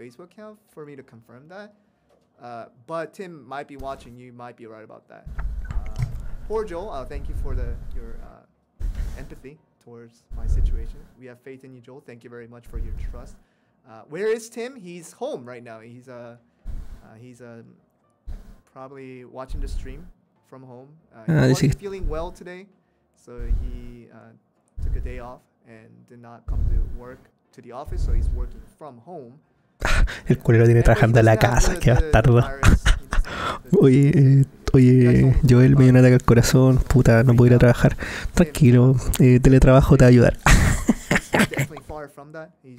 Facebook account for me to confirm that. Uh, but Tim might be watching. You might be right about that. Uh, poor Joel. Uh, thank you for the your uh, empathy towards my situation. We have faith in you, Joel. Thank you very much for your trust. Uh, where is Tim? He's home right now. He's uh, uh he's uh, probably watching the stream from home. Uh, he wasn't feeling well today, so he uh, took a day off and did not come to work to the office. So he's working from home. El culero tiene And trabajando he a la casa, qué bastardo. Oye, eh, oye, Joel, me dio un ataque al corazón, puta, no puedo ir a trabajar. Tranquilo, eh, teletrabajo te va a ayudar. he's definitely far from that. He's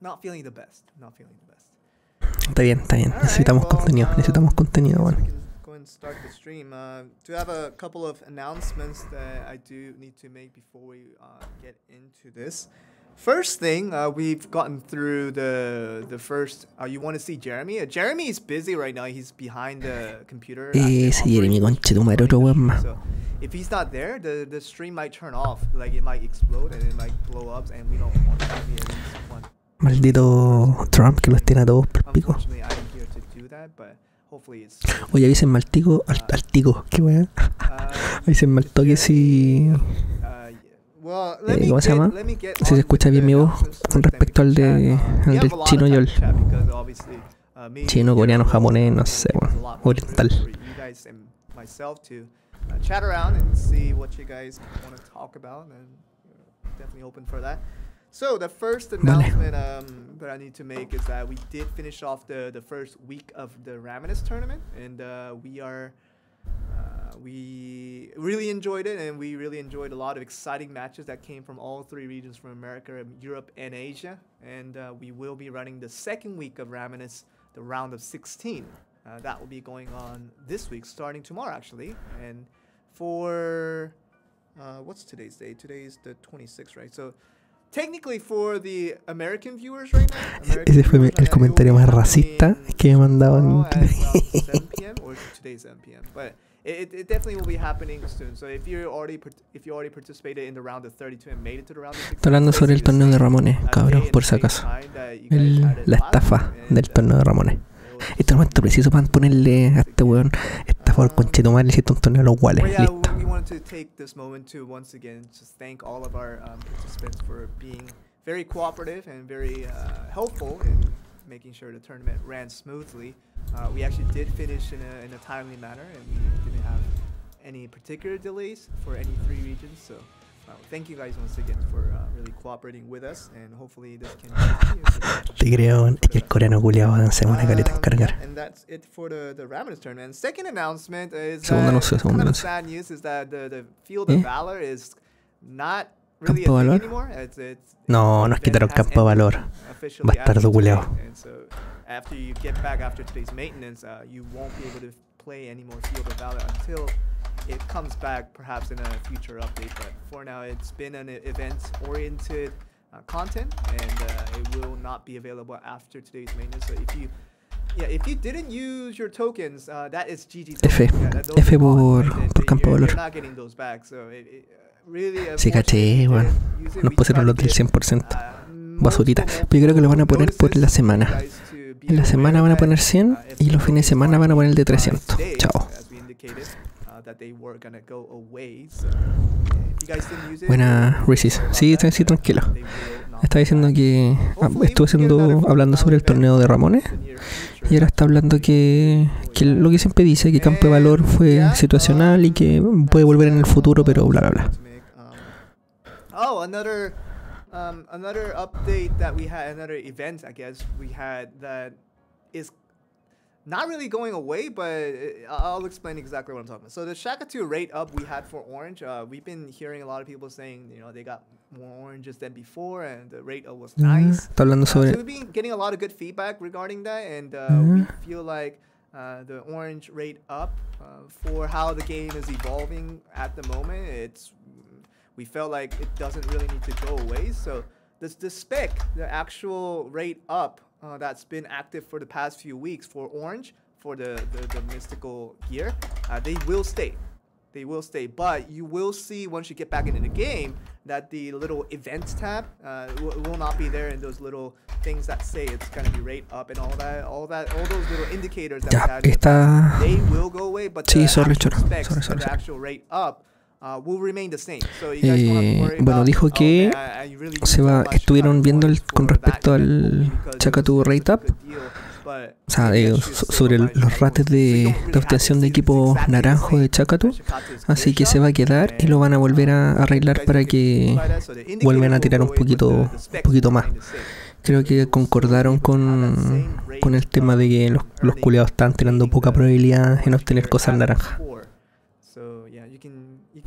not feeling the best. Not feeling the best. Está bien, está bien. Alright, Necesitamos contenido, uh, necesitamos contenido, bueno. start the stream. Uh, to have a couple of announcements that I do need to make before we uh, get into this. First thing, uh, we've gotten through the the first. Uh, you want to see Jeremy? Uh, Jeremy is busy right now. He's behind the computer. uh, Ese Jeremy, operating conche tu madre, otro weón. So if he's not there, the the stream might turn off. Like it might explode and it might blow up, and we don't want to be at least one. Maldito Trump que los tiene a todos por pico. Unfortunately, I am here to do that, but hopefully it's. Oye, avísenme al tico, al, al tico, qué weá. Uh, Avísenme al toque si, Eh, ¿cómo se llama? Si se escucha bien mi voz con respecto al de- al del chino Yol. uh, Chino, coreano, japonés, no sé, more Oriental. uh. So the first announcement um, that I need to make is that we did finish off the the first week of the Raminus tournament, and uh, we are. Uh, we really enjoyed it, and we really enjoyed a lot of exciting matches that came from all three regions from America, Europe, and Asia. And uh, we will be running the second week of Raminus, the round of 16. Uh, that will be going on this week, starting tomorrow, actually. And for uh, what's today's date? Today's the 26th, right? So technically, for the American viewers right now, American Ese fue mi- viewers right el comentario más racista que me he mandado en tomorrow at internet. around 7 p.m. or today's 7 p.m. But it, it, it definitely will be happening soon. So if you already if you already participated in the round of 32 and made it to the round of 16, Está hablando sobre el torneo de Ramones, uh, cabrón, por si acaso. El- la estafa del torneo de uh, Ramones. Este momento preciso para ponerle a este weón, esta por conchetumar le hiciste un torneo a los guales. yeah, Listo. we wanted to take this moment to once again just thank all of our um, participants for being very cooperative and very uh, helpful in making sure the tournament ran smoothly. Uh, we actually did finish in a, in a timely manner, and we any particular delays for any three regions. So, uh, thank you guys once again for uh, really cooperating with us, and hopefully this can que el coreano culiado avanza una caleta en um, cargar. and that's it for the the Ravenous tournament. And second announcement is Segundo that anuncio, of anuncio. sad news is that the the Field ¿Eh? of Valor is not really ¿Campo a de thing valor? No, nos quitaron Campo de Valor. Bastardo so after you get back after today's maintenance, uh, you won't be able to play any more Field of Valor until it comes back perhaps in a future update. But for now, it's been an event-oriented uh, content, and uh, it will not be available after today's maintenance. So if you yeah, if you didn't use your tokens, uh, that is GG F. Yeah, that- F por- right? Por campo you're, valor. Sí, caché, it, Nos pusieron los del get, 100%. uh, Basurita. Pero yo creo que lo van a poner por la semana. En la semana van a poner 100 uh, y los fines de semana van a poner el de tokens 300. aren't today, Chao. Buena, we're Reesis. sorry about Sí, sí, tranquilo. be diciendo que ah, get haciendo, hablando sobre el torneo de Ramones y ahora está hablando que, que lo que siempre dice, que Campo de Valor fue situacional y que puede volver en el futuro, pero bla bla bla. Oh, another um, another update that we had, another event, I guess we had that is not really going away, but uh, I'll explain exactly what I'm talking about. So the Shaka 2 rate up we had for Orange, uh, we've been hearing a lot of people saying, you know, they got more oranges than before, and the rate up was Ah, nice. Hablando Uh, so we've been getting a lot of good feedback regarding that, and uh, Ah. we feel like uh, the orange rate up uh, for how the game is evolving at the moment. It's we felt like it doesn't really need to go away. So the the spec, the actual rate up uh, that's been active for the past few weeks for orange for the the, the mystical gear, uh, they will stay. they will stay. But you will see once you get back into the game that the little events tab uh, will, will not be there, and those little things that say it's gonna be rate up and all that, all that, all those little indicators that we Ya, had está. they will go away. But Sí, the sorry, actual Choro. specs Sorry, and sorry, the sorry. actual rate up. Uh, Eh, bueno, dijo "Oh, que se va- estuvieron viendo el- con respecto al was Rate Up. O sea, eh, sobre los rates de, obtención de equipo naranjo de is Así que se va a quedar y lo van a volver a and arreglar para que vuelvan a tirar un poquito, un poquito más. Creo que concordaron con, con el tema de que los, los culiados están tirando poca probabilidad en obtener cosas naranjas.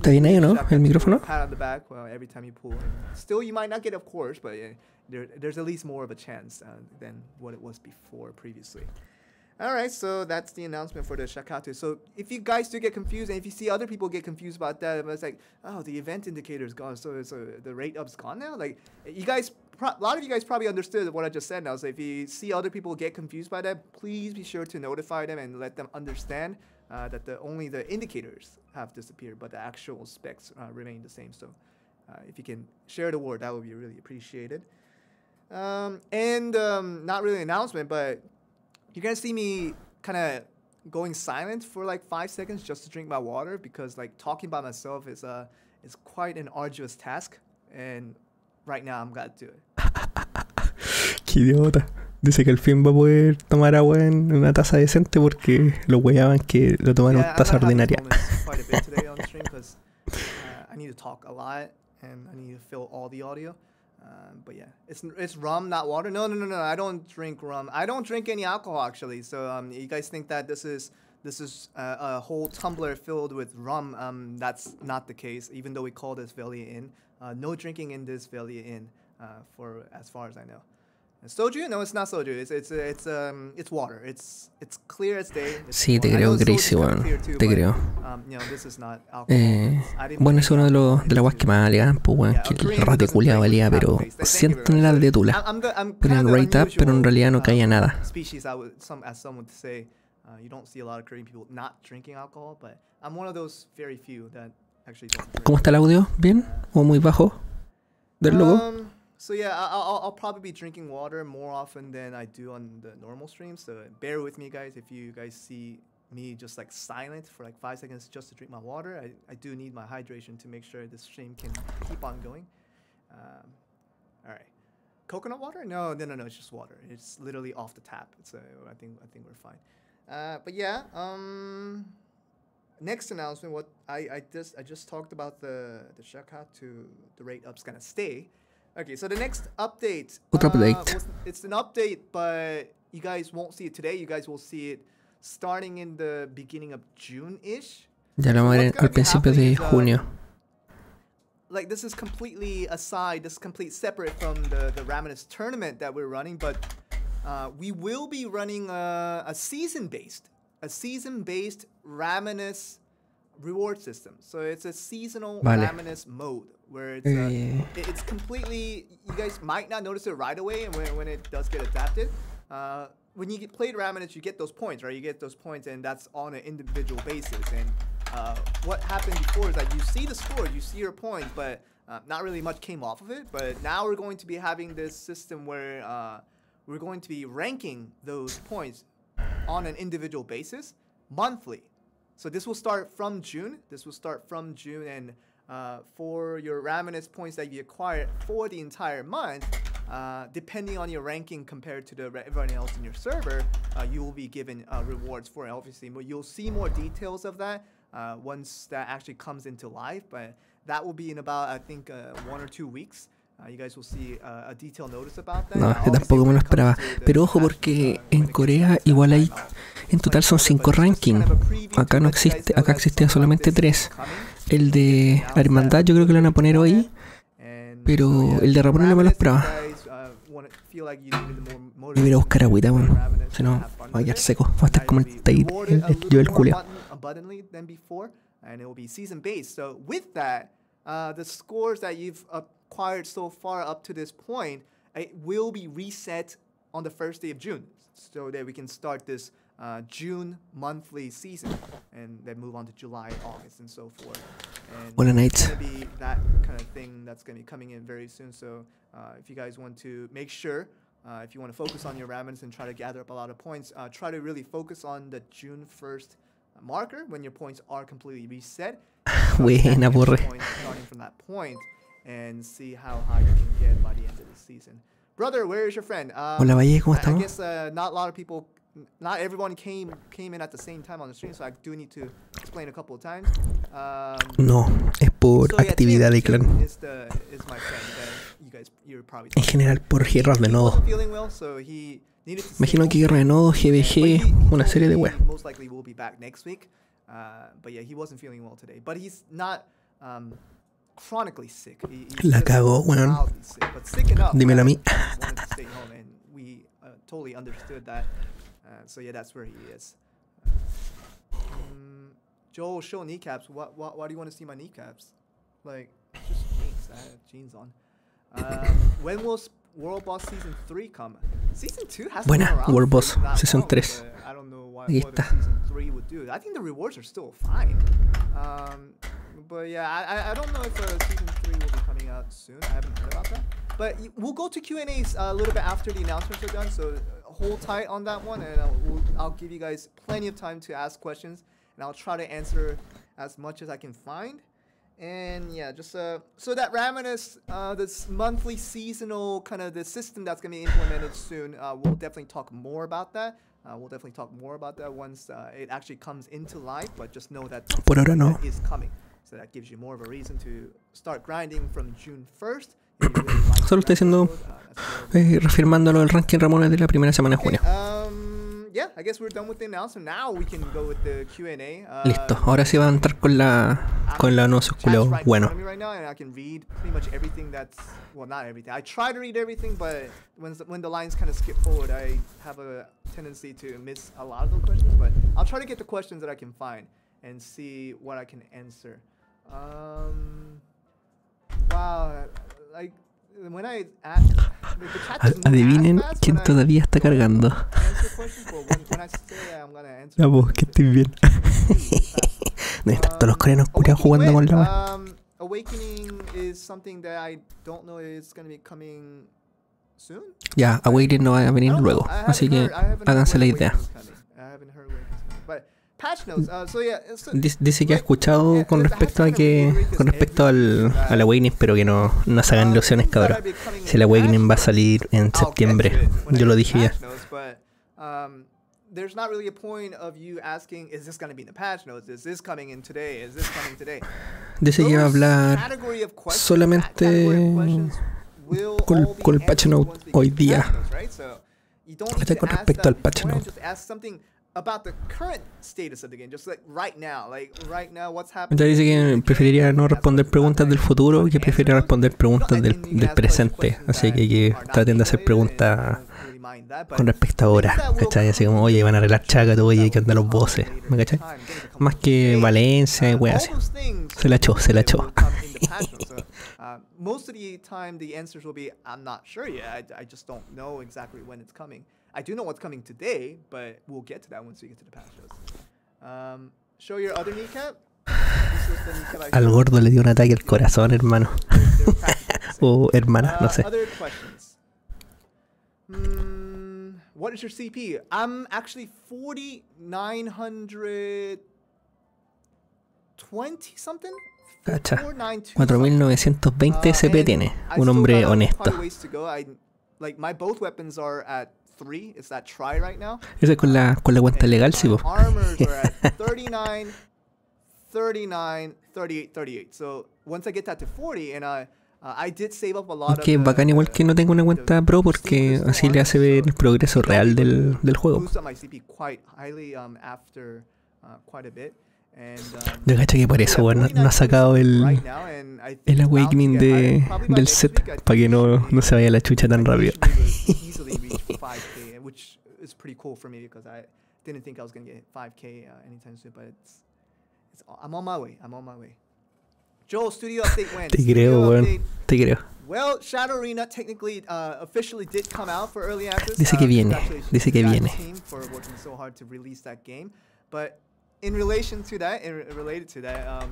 So, yeah, you can- you can ¿Está bien ahí o no? ¿El micrófono? the back, every time you pull. Still, you might not get, of course, but eh, there's at least more of a chance uh, than what it was before previously. All right, so that's the announcement for the Shakatu. So if you guys do get confused, and if you see other people get confused about that, it's like, oh, the event indicator is gone, so so the rate up's gone now. Like you guys, pro- a lot of you guys probably understood what I just said now. So if you see other people get confused by that, please be sure to notify them and let them understand uh, that the only the indicators have disappeared, but the actual specs uh, remain the same. So uh, if you can share the word, that would be really appreciated. Um, and um, not really an announcement, but you're gonna see me kind of going silent for like five seconds just to drink my water because like talking by myself is uh is quite an arduous task, and right now I'm gonna do it. Qué idiota. Dice que al fin va a poder tomar agua en una taza decente porque lo hueaban que lo tomaron en taza gonna have these ordinaria. moments quite a bit today on stream because I need to talk a lot and I need to fill all the audio. Um, but yeah, it's it's rum, not water. No, no, no, no. I don't drink rum. I don't drink any alcohol actually. So um, you guys think that this is this is uh, a whole tumbler filled with rum? Um, that's not the case. Even though we call this Velia Inn, uh, no drinking in this Velia Inn, uh, for as far as I know. Soju? No, it's not soju. It's it's it's um it's water. It's it's clear as day. It's Sí, te water. Creo, weón. clear too, Te creo. um. Eh, bueno, es uno de los de las guas que más alegan, pues weón, que el rate doesn't culia valía, pero sienten las de tula. Kinda rate up, pero en realidad no caía nada. Would say, uh. ¿Cómo está el audio? ¿Bien? ¿O muy bajo? ¿Del logo? So yeah, I'll, I'll probably be drinking water more often than I do on the normal stream. So bear with me, guys. If you guys see me just like silent for like five seconds just to drink my water, I, I do need my hydration to make sure this stream can keep on going. Um, all right, coconut water? No, no, no, no. It's just water. It's literally off the tap. So I think I think we're fine. Uh, but yeah, um, next announcement. What I, I just I just talked about the the shaka to the rate up's gonna stay. Okay, so the next update. Otro uh, update. was- it's an update, but you guys won't see it today. You guys will see it starting in the beginning of June-ish. Ya lo a ver al principio de um, junio. like this is completely aside this is complete separate from the the Raminus tournament that we're running but uh, we will be running a, a season based a season based Raminus reward system so it's a seasonal Vale. Raminus mode where it's uh, it- it's completely you guys might not notice it right away and when, when it does get adapted. Uh, when you get played Raminus you get those points right? You get those points and that's on an individual basis. And uh, what happened before is that you see the score you see your points but uh, not really much came off of it. But now we're going to be having this system where uh, we're going to be ranking those points on an individual basis monthly. So this will start from June. This will start from June, and uh, for your Raminus points that you acquire for the entire month, uh, depending on your ranking compared to the everyone else in your server, uh, you will be given uh, rewards for it. Obviously, but you'll see more details of that uh, once that actually comes into life. But that will be in about I think uh, one or two weeks. You guys will see a detailed notice about that. No, yo tampoco me lo esperaba. Pero ojo porque en Corea igual hay, en total son 5 rankings. Acá no existe, acá existía solamente 3. El de la hermandad yo creo que lo van a poner hoy. pero el de Ramón no me lo esperaba. uh, Yo voy a buscar agüita, weón. Si no, va a quedar seco. Va a estar como el, el, el, yo el culiao. abundantly than before, and it will be season based. So with that, uh, the scores that you've acquired so far up to this point, it will be reset on the first day of June, so that we can start this uh, June monthly season, and then move on to July, August, and so forth. And Hola, it's gonna be that kind of thing that's gonna be coming in very soon. So uh, if you guys want to make sure. Uh, if you want to focus on your Ramens and try to gather up a lot of points, uh, try to really focus on the June 1st marker when your points are completely reset. Buena, borre. Starting from that point and see how high you can get by the end of the season. Brother, where is your friend? Um, Hola Valle, ¿cómo estamos? I guess uh, not a lot of people, not everyone came came in at the same time on the stream, so I do need to explain a couple of times. Um, no, es por so actividad de clan. Is the, is my friend that you guys, you're probably en general por guerras de nodo. Well, so he Imagino que guerra de nodo, GBG, una serie de. Most likely will be back next week. Uh, but yeah, he wasn't feeling well today. But he's not um, chronically sick. He, La cagó, weón. Dímelo a mí. and we uh, totally understood that. Uh, so yeah, that's where he is. Um, Joel, show kneecaps. Why, why, why do you want to see my kneecaps? Like, just jeans. I have jeans on. Um, when will World Boss Season 3 come? Season 2 has Buena, been around World Boss Season 3. I don't know why está. Season 3 would do. I think the rewards are still fine. Um, but yeah, I, I don't know if uh, Season 3 will be coming out soon. I haven't heard about that. But we'll go to Q&As a little bit after the announcements are done, so hold tight on that one, and I'll, we'll, I'll give you guys plenty of time to ask questions, and I'll try to answer as much as I can find. And yeah, just uh, so that Raminus, uh, this monthly seasonal kind of the system that's going to be implemented soon, uh, we'll definitely talk more about that. Uh, we'll definitely talk more about that once uh, it actually comes into life, but just know that Por ahora no. that is coming. So that gives you more of a reason to start grinding from June 1st. Solo estoy haciendo, uh, eh, reafirmándolo el ranking Ramones de la primera semana de junio. Um. Uh, Listo, ahora sí va a entrar con la con la anuncio culeo bueno. And I can read pretty much everything that's well, not everything. I try to read everything, but when when the lines kind of skip forward, I have a tendency to miss a lot of the questions. But I'll try to get the questions that I can find and see what I can answer. Um, wow, like I chat Adivinen quién todavía está cargando. Ya vos, que estoy bien. Deben estar todos los coreanos curiados jugando con la um, Awakening is something that I don't know is going to be coming soon. Ya, Awakening no va a venir luego, así que háganse la idea. Uh, dice que ha escuchado con respecto a que con respecto al, al Awakening, pero que no, no se hagan ilusiones, cabrón. Si el Awakening va a salir en septiembre, yo lo dije ya. there's not really a point of you asking, is this going to be in the patch notes? Is this coming in today? Is this coming today? Dice que va a hablar solamente con, con el patch note hoy día. Está con respecto al patch note. About the current status of the game, just like right now, like right now, what's happening. Dice que preferiría no responder preguntas del futuro que prefiere responder preguntas del, del presente. Así que, que traten de hacer preguntas con respecto a ahora, ¿cachai? Así como, oye, van a arreglar Chacato, oye, que andan los voces, ¿me cachai? Más que Valencia así. Se la echó, se la echó. most of the time the answers will be I'm not sure yet. I, I just don't know exactly when it's coming. I do know what's coming today, but we'll get to that once we get to the patch shows. Um, show your other kneecap. Al gordo le dio un ataque al corazón, hermano. o hermana, no sé. Uh, other questions. Mm, what is your CP? I'm actually 4,920 something. Cacha. 4920 SP tiene. Un hombre honesto. Like my both weapons are at three. It's that try right now. Ese con la con la cuenta legal, sí, vos. Armors are at 39, 39, 38, 38. So once I get that to 40 and I Uh, I did save up a lot que bacán igual que no tengo una cuenta pro porque así le hace ver el progreso real del, del juego. Yo cacho que por eso bueno, no ha sacado el, el awakening de, del set para que no, no se vaya la chucha tan rápido. pretty cool for me because I didn't think I was going to get 5k uh, anytime soon, but it's, it's I'm on my way. I'm on my way. Joel, studio update when? Te creo, weón. Te creo. Well, Shadow Arena technically uh, officially did come out for early access. Dice que uh, viene. Dice que viene. For working so hard hard to release that game. But in relation to that, in related to that, um,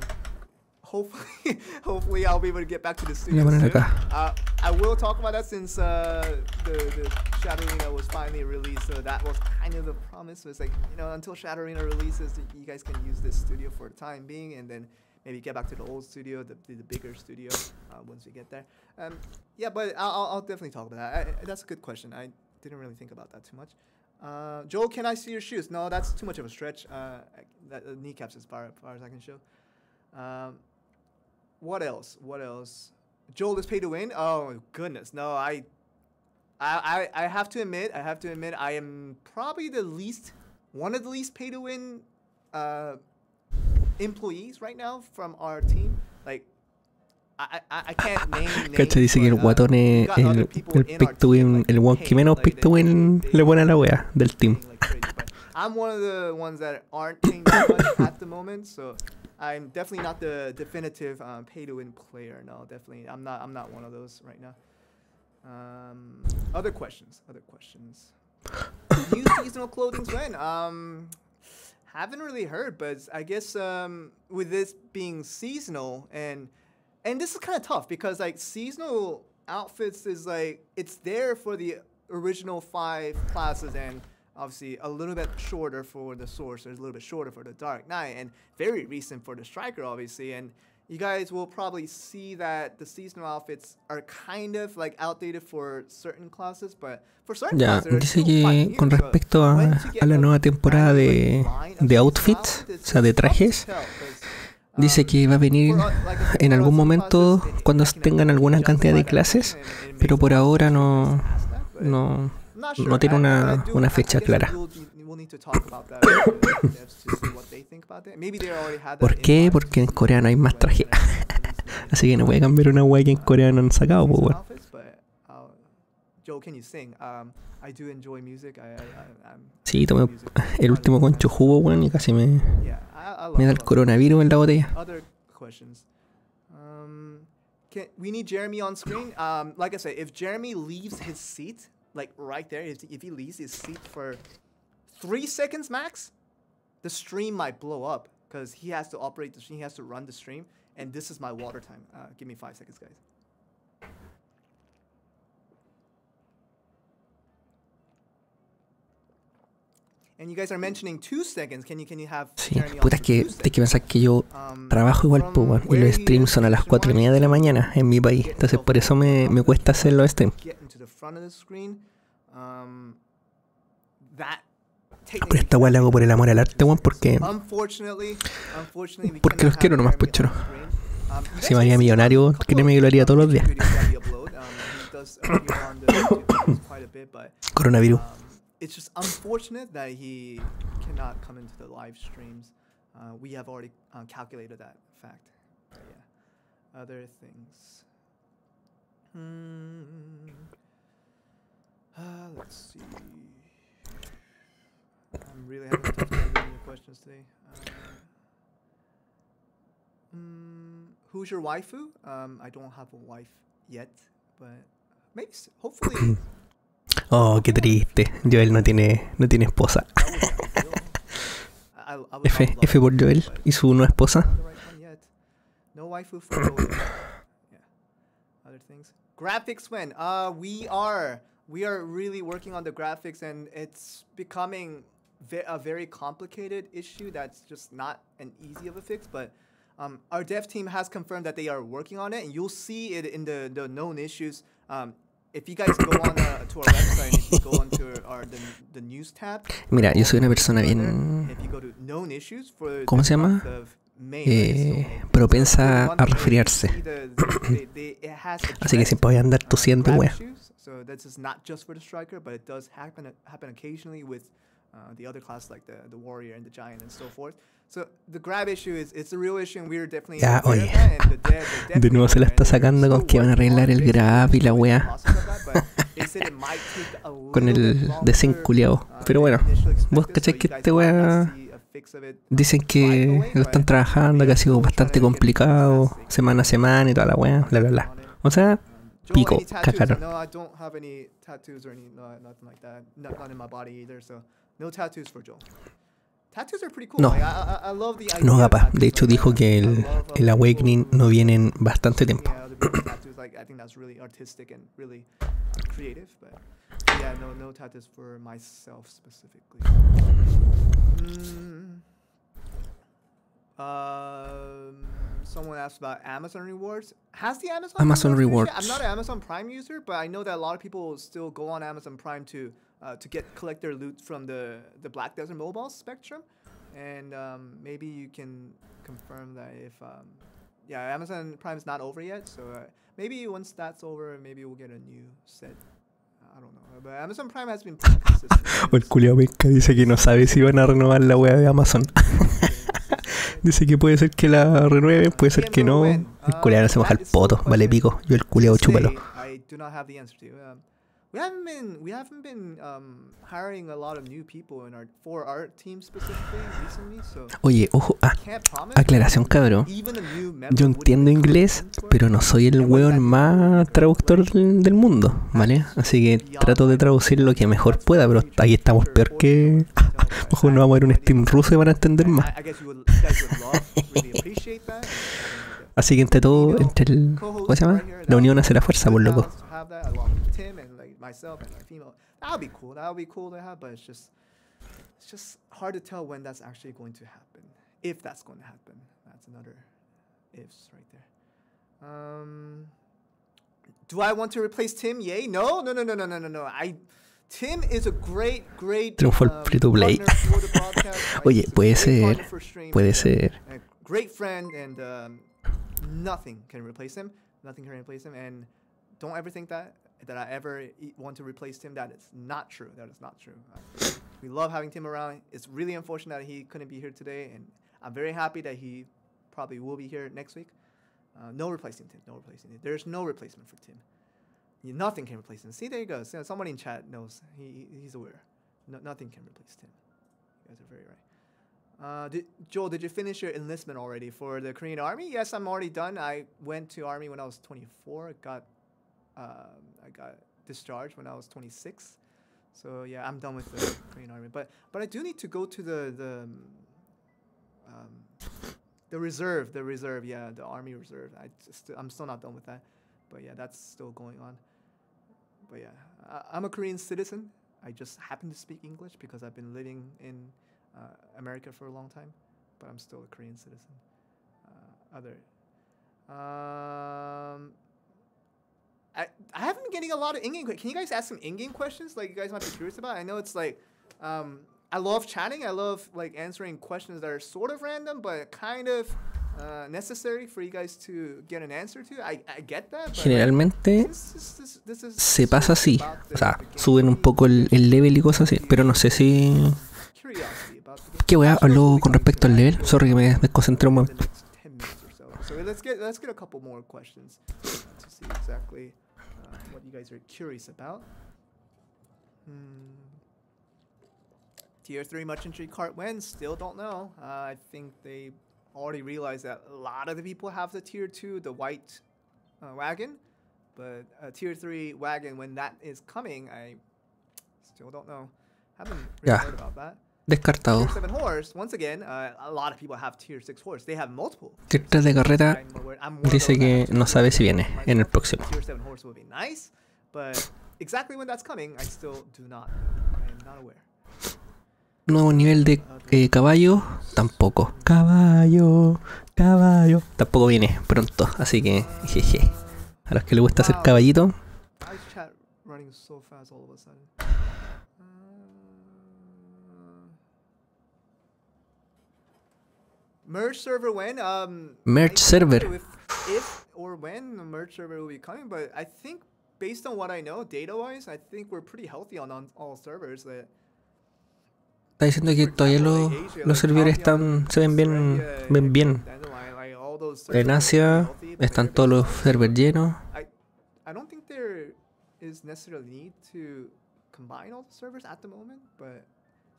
hopefully, hopefully I'll be able to get back to the studio soon. Uh, I will talk about that since uh, the, the Shadowrena was finally released. So that was kind of the promise. Was like, you know, until Shadowrena releases, you guys can use this studio for the time being, and then maybe get back to the old studio, the, the, the bigger studio, uh, once we get there. Um, yeah, but I'll, I'll definitely talk about that. I, that's a good question. I didn't really think about that too much. Uh, Joel, can I see your shoes? No, that's too much of a stretch. Uh, that, uh, kneecaps as far, far as I can show. Um, what else? What else? Joel is paid to win. Oh goodness, no, I, I, I, I have to admit, I have to admit, I am probably the least, one of the least paid to win, uh, employees right now from our team. Like, I, I, I can't name Cacha dice que el uh, guatón es el, el pick to win, el one que menos pick to win le pone a la wea del team. I'm one of the ones that aren't paying that much at the moment, so I'm definitely not the definitive um, pay to win player. No, definitely, I'm not. I'm not one of those right now. Um, other questions. Other questions. Seasonal clothing when? Um, haven't really heard, but I guess um, with this being seasonal and and this is kind of tough because like seasonal outfits is like it's there for the original five classes and obviously a little bit shorter for the Sorcerer, a little bit shorter for the Dark Knight, and very recent for the Striker, obviously. And you guys will probably see that the seasonal outfits are kind of like outdated for certain classes, but for certain ya, dice que con respecto a, a la nueva temporada de, de outfits, o sea, de trajes, dice que va a venir en algún momento cuando tengan alguna cantidad de clases, pero por ahora no, no, no tiene una, una fecha clara. ¿Por qué? Porque en Corea no hay más traje. Así que no voy a cambiar una guay que en Corea no han sacado, pues bueno. Sí, tomé el último concho jugo, weón, y casi me, me da el coronavirus en la botella. Um, we need Jeremy on screen. Um, like I said, if Jeremy leaves his seat, like right there, if, if he leaves his seat for three seconds max, the stream might blow up because he has to operate the stream, he has to run the stream, and this is my water time. Uh, give me five seconds, guys. Sí, puta, es que hay que pensar que yo um, trabajo igual, pues, y los streams son a las 4 y media de la mañana en mi país. Entonces, por eso me, me cuesta hacer los streams. Um, Pero esta weá la hago por el amor al arte, weón, porque. Porque los quiero nomás, pues choro. Um, si me haría millonario, créeme que lo haría todos los días. Coronavirus. It's just unfortunate that he cannot come into the live streams. Uh, we have already uh, calculated that fact. But yeah. Other things. Hmm. Uh, let's see. I'm really having time reading your questions today. Mm, who's your waifu? Um, I don't have a wife yet, but maybe, hopefully. oh, qué triste. Joel no tiene, no tiene esposa. F, F por Joel y su esposa. No waifu for Joel. yeah. Other things. Graphics when? Uh, we are we are really working on the graphics and it's becoming ve a very complicated issue that's just not an easy of a fix but um, our dev team has confirmed that they are working on it and you'll see it in the, the known issues um, if you guys go on uh, to our website if you go onto our, the, the news tab mira yo soy una persona bien ¿cómo se llama? eh, propensa a resfriarse. Así que siempre voy a andar tosiendo, wea. Uh, the other class like the the warrior and the giant and so forth. So the grab issue is it's a real issue and we're definitely Ya, oye. De nuevo se la está sacando con que van a arreglar el grab y la wea. con el desenculeado. Pero bueno, vos cacháis que este wea dicen que lo están trabajando, que ha sido bastante complicado, semana a semana y toda la wea, bla bla bla. O sea, pico, cacaron. No tattoos for Joel. No. No, Gapa. De hecho, dijo que el, uh, el Awakening no viene en bastante tiempo. someone asked about Amazon rewards. Has the Amazon Amazon rewards? I'm not an Amazon Prime user, but I know that a lot of people still go on Amazon Prime to uh, to get collect their loot from the the Black Desert Mobile Spectrum, and um, maybe you can confirm that if um, yeah, Amazon Prime's not over yet, so uh, maybe once that's over, maybe we'll get a new set. I don't know, but Amazon Prime has been el culiao penca dice que no sabe si van a renovar la wea de Amazon. dice que puede ser que la renueven, puede ser que no. El culiao no se moja el poto, vale pico. Yo el culiao chúpalo. I do not have the answer to. Um, we haven't been we haven't been um, hiring a lot of new people in our for our team specifically recently, so Oye, ojo, ah, aclaración cabrón. Yo entiendo inglés, pero no soy el weón más traductor del, mundo, ¿vale? Así que trato de traducir lo que mejor pueda, pero aquí estamos peor que... Mejor nos vamos a a un Steam ruso y van a entender más. Así que entre todo, entre el... ¿Cómo se llama? La unión hace la fuerza, por loco. To have that along with Tim and like myself and our female, that would be cool. That would be cool to have, but it's just, it's just hard to tell when that's actually going to happen. If that's going to happen, that's another ifs right there. Um, do I want to replace Tim? Yay! No, no, no, no, no, no, no, no. I. Tim is a great, great. Triunfó el um, free to play. for the? Oye, puede ser, partner for stream. puede ser. a great friend, and um, nothing can replace him. Nothing can replace him, and don't ever think that that I ever want to replace Tim. That is not true. That is not true. We love having Tim around. It's really unfortunate that he couldn't be here today, and I'm very happy that he probably will be here next week. Uh, no replacing Tim. No replacing Tim. There's no replacement for Tim. Nothing can replace him. See, there you go. So somebody in chat knows. He- he's aware. No, nothing can replace Tim. You guys are very right. Uh, did, Joel, did you finish your enlistment already for the Korean Army? Yes, I'm already done. I went to Army when I was 24. Got, um, I got discharged when I was 26. So yeah, I'm done with the Korean Army. But but I do need to go to the the um, the reserve, the reserve. Yeah, the Army Reserve. I just I'm still not done with that. But yeah, that's still going on. But yeah, I, I'm a Korean citizen. I just happen to speak English because I've been living in uh, America for a long time, but I'm still a Korean citizen. Uh, other, um, I I haven't been getting a lot of in-game. que- Can you guys ask some in-game questions like you guys might be curious about? I know it's like, um, I love chatting. I love like answering questions that are sort of random, but kind of uh, necessary for you guys to get an answer to. I I get that. But like, Generalmente this is- this- this is se pasa así. O sea, suben un poco el, el level y cosas así. Pero no sé si... ¿Qué weá habló con respecto to al level? Sorry que me desconcentré un momento. next 10 minutes or so. So let's get let's get a couple more questions to see exactly uh, what you guys are curious about. Hmm. Tier three much intrigue cart wins. Still don't know. Uh, I think they already realized that a lot of the people have the tier two, the white uh, wagon, but a tier three wagon when that is coming, I still don't know. Haven't really Yeah. heard about that. Descartado. Tier 7 horse, once again, uh, a lot of people have tier 6 horse. They have multiple. Tier 3 de of dice que no sabe si viene en el próximo. Tier 7 horse would be nice, but exactly when that's coming, I still do not. I am not aware. Nuevo nivel de eh, caballo, tampoco. Caballo, caballo. Tampoco viene pronto, así que jeje. A los que les gusta hacer caballito, Why is chat running so fast all of a sudden? Uh, merge server when? Um, Merge server. If, if or when the merge server will be coming, but I think based on what I know, data-wise, I think we're pretty healthy on, on all servers. That está diciendo que todavía los, los servidores están, se ven bien, ven bien. En Asia están todos los servers llenos. I don't think there is necessarily need to combine all the servers at the moment, but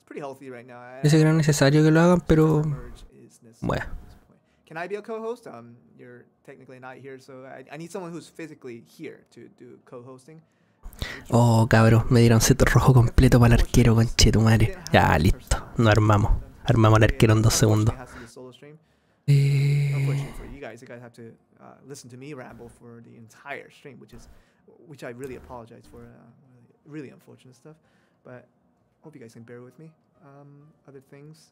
it's pretty healthy right now. I- Dice que no es necesario que lo hagan, pero bueno. at this point. can I be a co-host? Um, you're technically not here, so I, I need someone who's physically here to do co-hosting. Oh, cabrón, me dieron set rojo completo para el arquero, conchetumare. Ya, listo, no armamos. Armamos al arquero en dos segundos. Eh... Unfortunately for you guys, you guys have to listen to me ramble for the entire stream, which is, which I really apologize for. Really unfortunate stuff, but hope you guys can bear with me. Um, other things.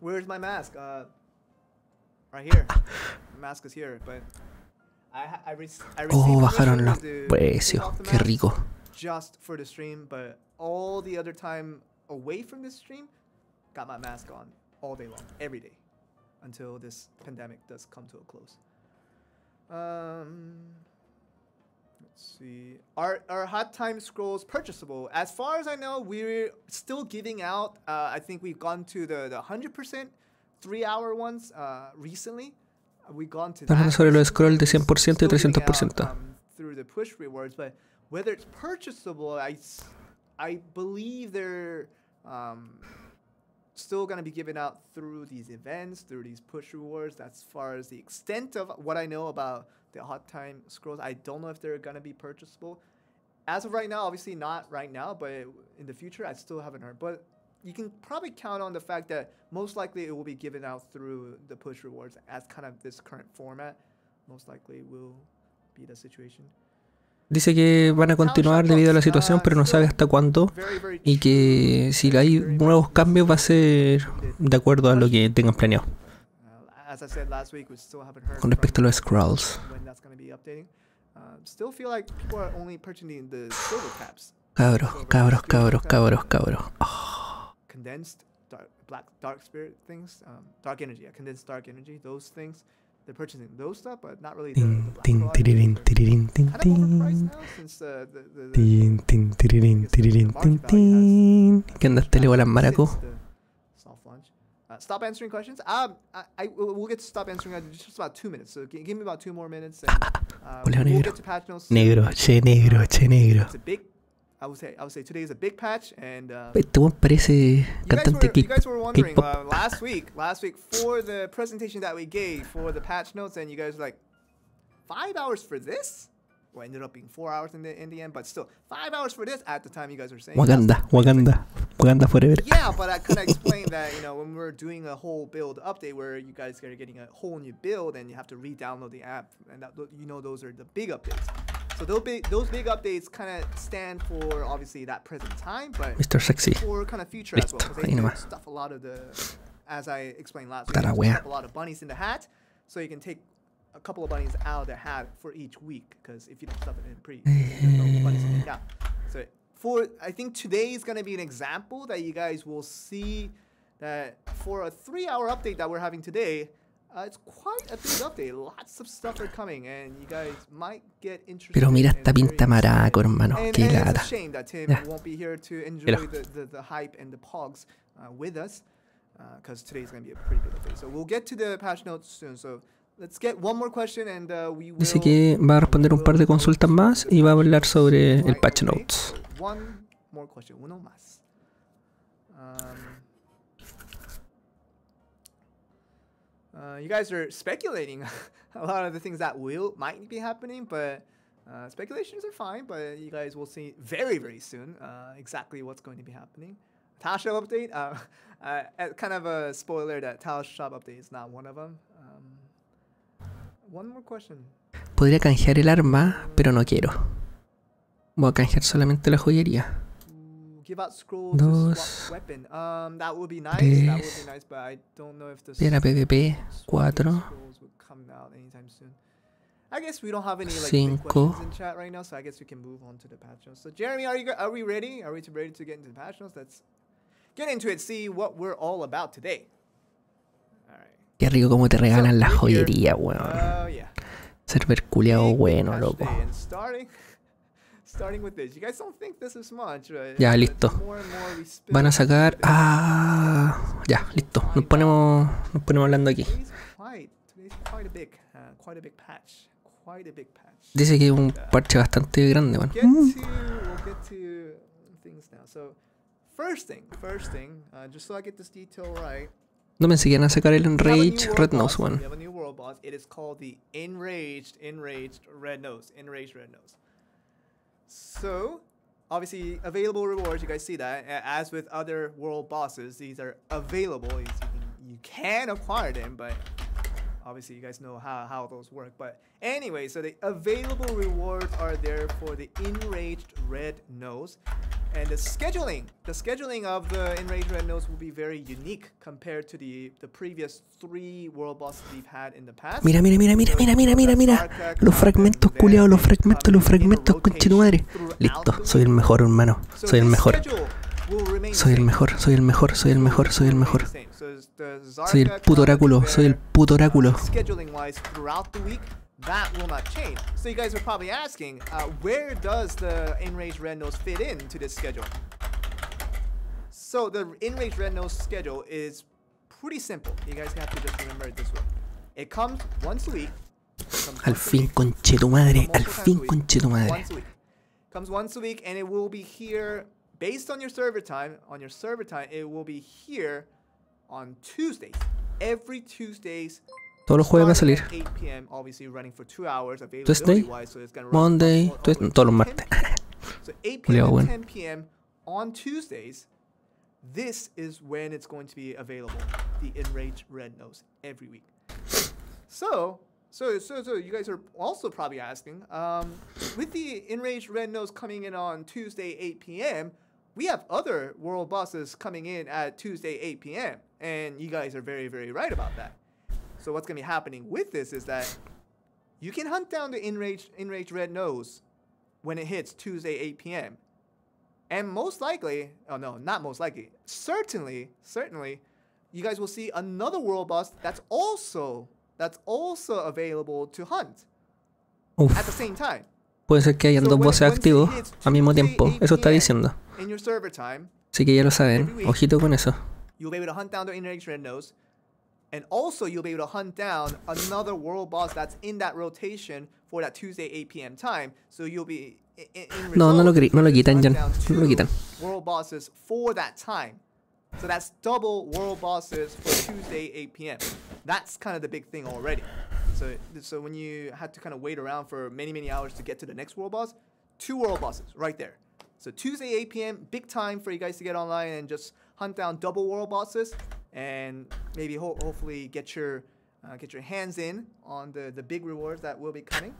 Where's my mask? Uh, right here. The mask is here, but I, I, re I oh, bajaron los precios. Qué rico. Just for the stream, but all the other time away from the stream, got my mask on all day long, every day, until this pandemic does come to a close. Um, see. Are are hot time scrolls purchasable? As far as I know, we're still giving out. Uh, I think we've gone to the the hundred percent three hour ones uh, recently. We've gone to Hablando sobre los scroll de 100% y 300%. Out, um, through the push rewards, but whether it's purchasable, I I believe they're um, still going to be given out through these events, through these push rewards. That's far as the extent of what I know about the hot time scrolls. I don't know if they're to be purchasable. As of right now, obviously not right now, but in the future, I still haven't heard. But you can probably count on the fact that most likely it will be given out through the push rewards as kind of this current format. Most likely will be the situation. Dice que van a continuar debido a la situación, pero no sabe hasta cuándo. Y que si hay nuevos cambios va a ser de acuerdo a lo que tengan planeado. Con respecto a los scrolls. Cabros, cabros, cabros, cabros, cabros. Oh. Condensed dark, black, dark spirit things, um, dark energy, yeah, condensed dark energy, those things. they're purchasing those stuff, but not really the, the ting, tiririn, tiririn, ting, ting. Ting, ting, tiririn, tiririn, ting, ting. ¿Qué andas, telebolas maraco? Uh, stop answering questions. Um, I, I, we'll get to stop answering in just about two minutes. So give me about two more minutes. And, uh, we'll negro. Get to patch notes. Negro, che negro, che negro. It's a big I would say I would say today is a big patch and uh, buen parece cantante you guys were wondering uh, last week last week for the presentation that we gave for the patch notes and you guys were like five hours for this well ended up being four hours in the in the end but still five hours for this at the time you guys were saying Wakanda Wakanda Wakanda forever yeah but I kind explain that you know when we're doing a whole build update where you guys are getting a whole new build and you have to re-download the app and that, you know those are the big updates so those big, those big updates kind of stand for obviously that present time, but Mr. Sexy. for kind of future as well. They stuff a lot of the, as I explained last week, stuff a lot of bunnies in the hat, so you can take a couple of bunnies out of the hat for each week. Because if you don't stuff it in pre, no bunnies in the So for I think today is going to be an example that you guys will see that for a three-hour update that we're having today, uh, it's quite a big update. Lots of stuff are coming, and you guys might get interested. Pero mira esta pinta maraco, hermano. And, Qué and it's a shame that Tim yeah. won't be here to enjoy the, the, the, hype and the pogs uh, with us, because uh, today is going to be a pretty big update. So we'll get to the patch notes soon. So let's get one more question and uh, we will. Dice que va a responder un par de consultas más y va a hablar sobre el patch notes. One more question, uno más. Um, Uh, you guys are speculating a lot of the things that will might be happening, but uh, speculations are fine. But you guys will see very very soon uh, exactly what's going to be happening. Tile Shop update, uh, uh, kind of a spoiler that Tile Shop update is not one of them. Podría canjear el arma, pero no quiero. Voy a canjear solamente la joyería. scroll Dos. Um. Tres, Piedra PvP, cuatro. I guess we don't have any like big questions in chat right now, so I guess we can move on to the patch notes. So Jeremy, are you are we ready? Are we ready to get into the patch notes? Let's get into it. See what we're all about today. Qué rico como te regalan la joyería, weón. Oh yeah. Server culiao bueno, loco. Ya, listo. Van a sacar. Ah, ya, listo. Nos ponemos, nos ponemos hablando aquí. Dice que es un parche bastante grande, bueno. First thing, first thing, just so I get this detail right. No pensé que iban a sacar el Enrage Red Nose one. We have a new world boss. It is called the Enraged, Enraged Red Nose. Enraged Red Nose. So, obviously, available rewards, you guys see that. As with other world bosses, these are available. You can, you can acquire them, but obviously you guys know how, how those work. But anyway, so the available rewards are there for the Enraged Red Nose. And the scheduling, the scheduling of the Enraged Red Nose will be very unique compared to the, the previous three world bosses we've had in the past. Mira, mira, mira, mira, mira, mira, mira, mira. Los fragmentos culiados, los fragmentos, los fragmentos, conche tu madre. Listo, soy el mejor, hermano. Soy el mejor. Soy el mejor, soy el mejor, soy el mejor, soy el mejor. Soy el puto oráculo, soy el puto oráculo. That will not change. So you guys are probably asking, uh, where does the Enraged Red Nose fit into this schedule? So the Enraged Red Nose schedule is pretty simple. You guys have to just remember it this way. It comes once a week. Al fin, conche tu madre. Al fin, conche tu madre. Once a week. Comes once a week and it will be here based on your server time. On your server time, it will be here on Tuesdays. Every Tuesdays Todos los jueves va a salir. Tuesday, Monday, Tuesday, todos los martes. so 8 p.m. and 10 p.m. on Tuesdays, this is when it's going to be available. The Enraged Red Nose every week. So, so, so, so you guys are also probably asking, um, with the Enraged Red Nose coming in on Tuesday 8 p.m., we have other world bosses coming in at Tuesday 8 p.m. And you guys are very, very right about that. So what's going to be happening with this is that you can hunt down the enraged, enraged red nose when it hits Tuesday 8 p.m. And most likely, oh no, not most likely, certainly, certainly, you guys will see another world boss that's also that's also available to hunt Uf. at the same time. Puede ser que hayan so dos voces activos al mismo tiempo. Eso está diciendo. Así que ya lo saben. Ojito con eso. You'll be able to hunt down the enraged red nose. And also, you'll be able to hunt down another world boss that's in that rotation for that Tuesday 8 p.m. time. So you'll be in, in no, no lo, no lo quitan, Jan. No lo quitan. World bosses for that time. So that's double world bosses for Tuesday 8 p.m. That's kind of the big thing already. So, so when you had to kind of wait around for many, many hours to get to the next world boss, two world bosses right there. So Tuesday 8 p.m. big time for you guys to get online and just hunt down double world bosses and maybe ho hopefully get your uh, get your hands in on the the big rewards that will be coming.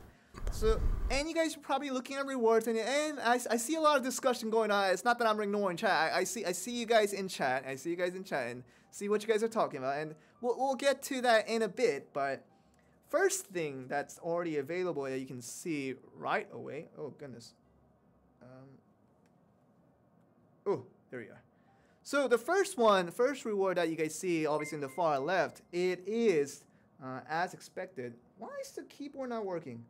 So, and you guys are probably looking at rewards, and, and I, I see a lot of discussion going on. It's not that I'm ignoring chat. I, I see I see you guys in chat. I see you guys in chat and see what you guys are talking about, and we'll we'll get to that in a bit. But first thing that's already available that you can see right away. Oh goodness. Um, oh, there we are. So the first one, first reward that you guys see, obviously in the far left, it is, uh, as expected. Why is the keyboard not working?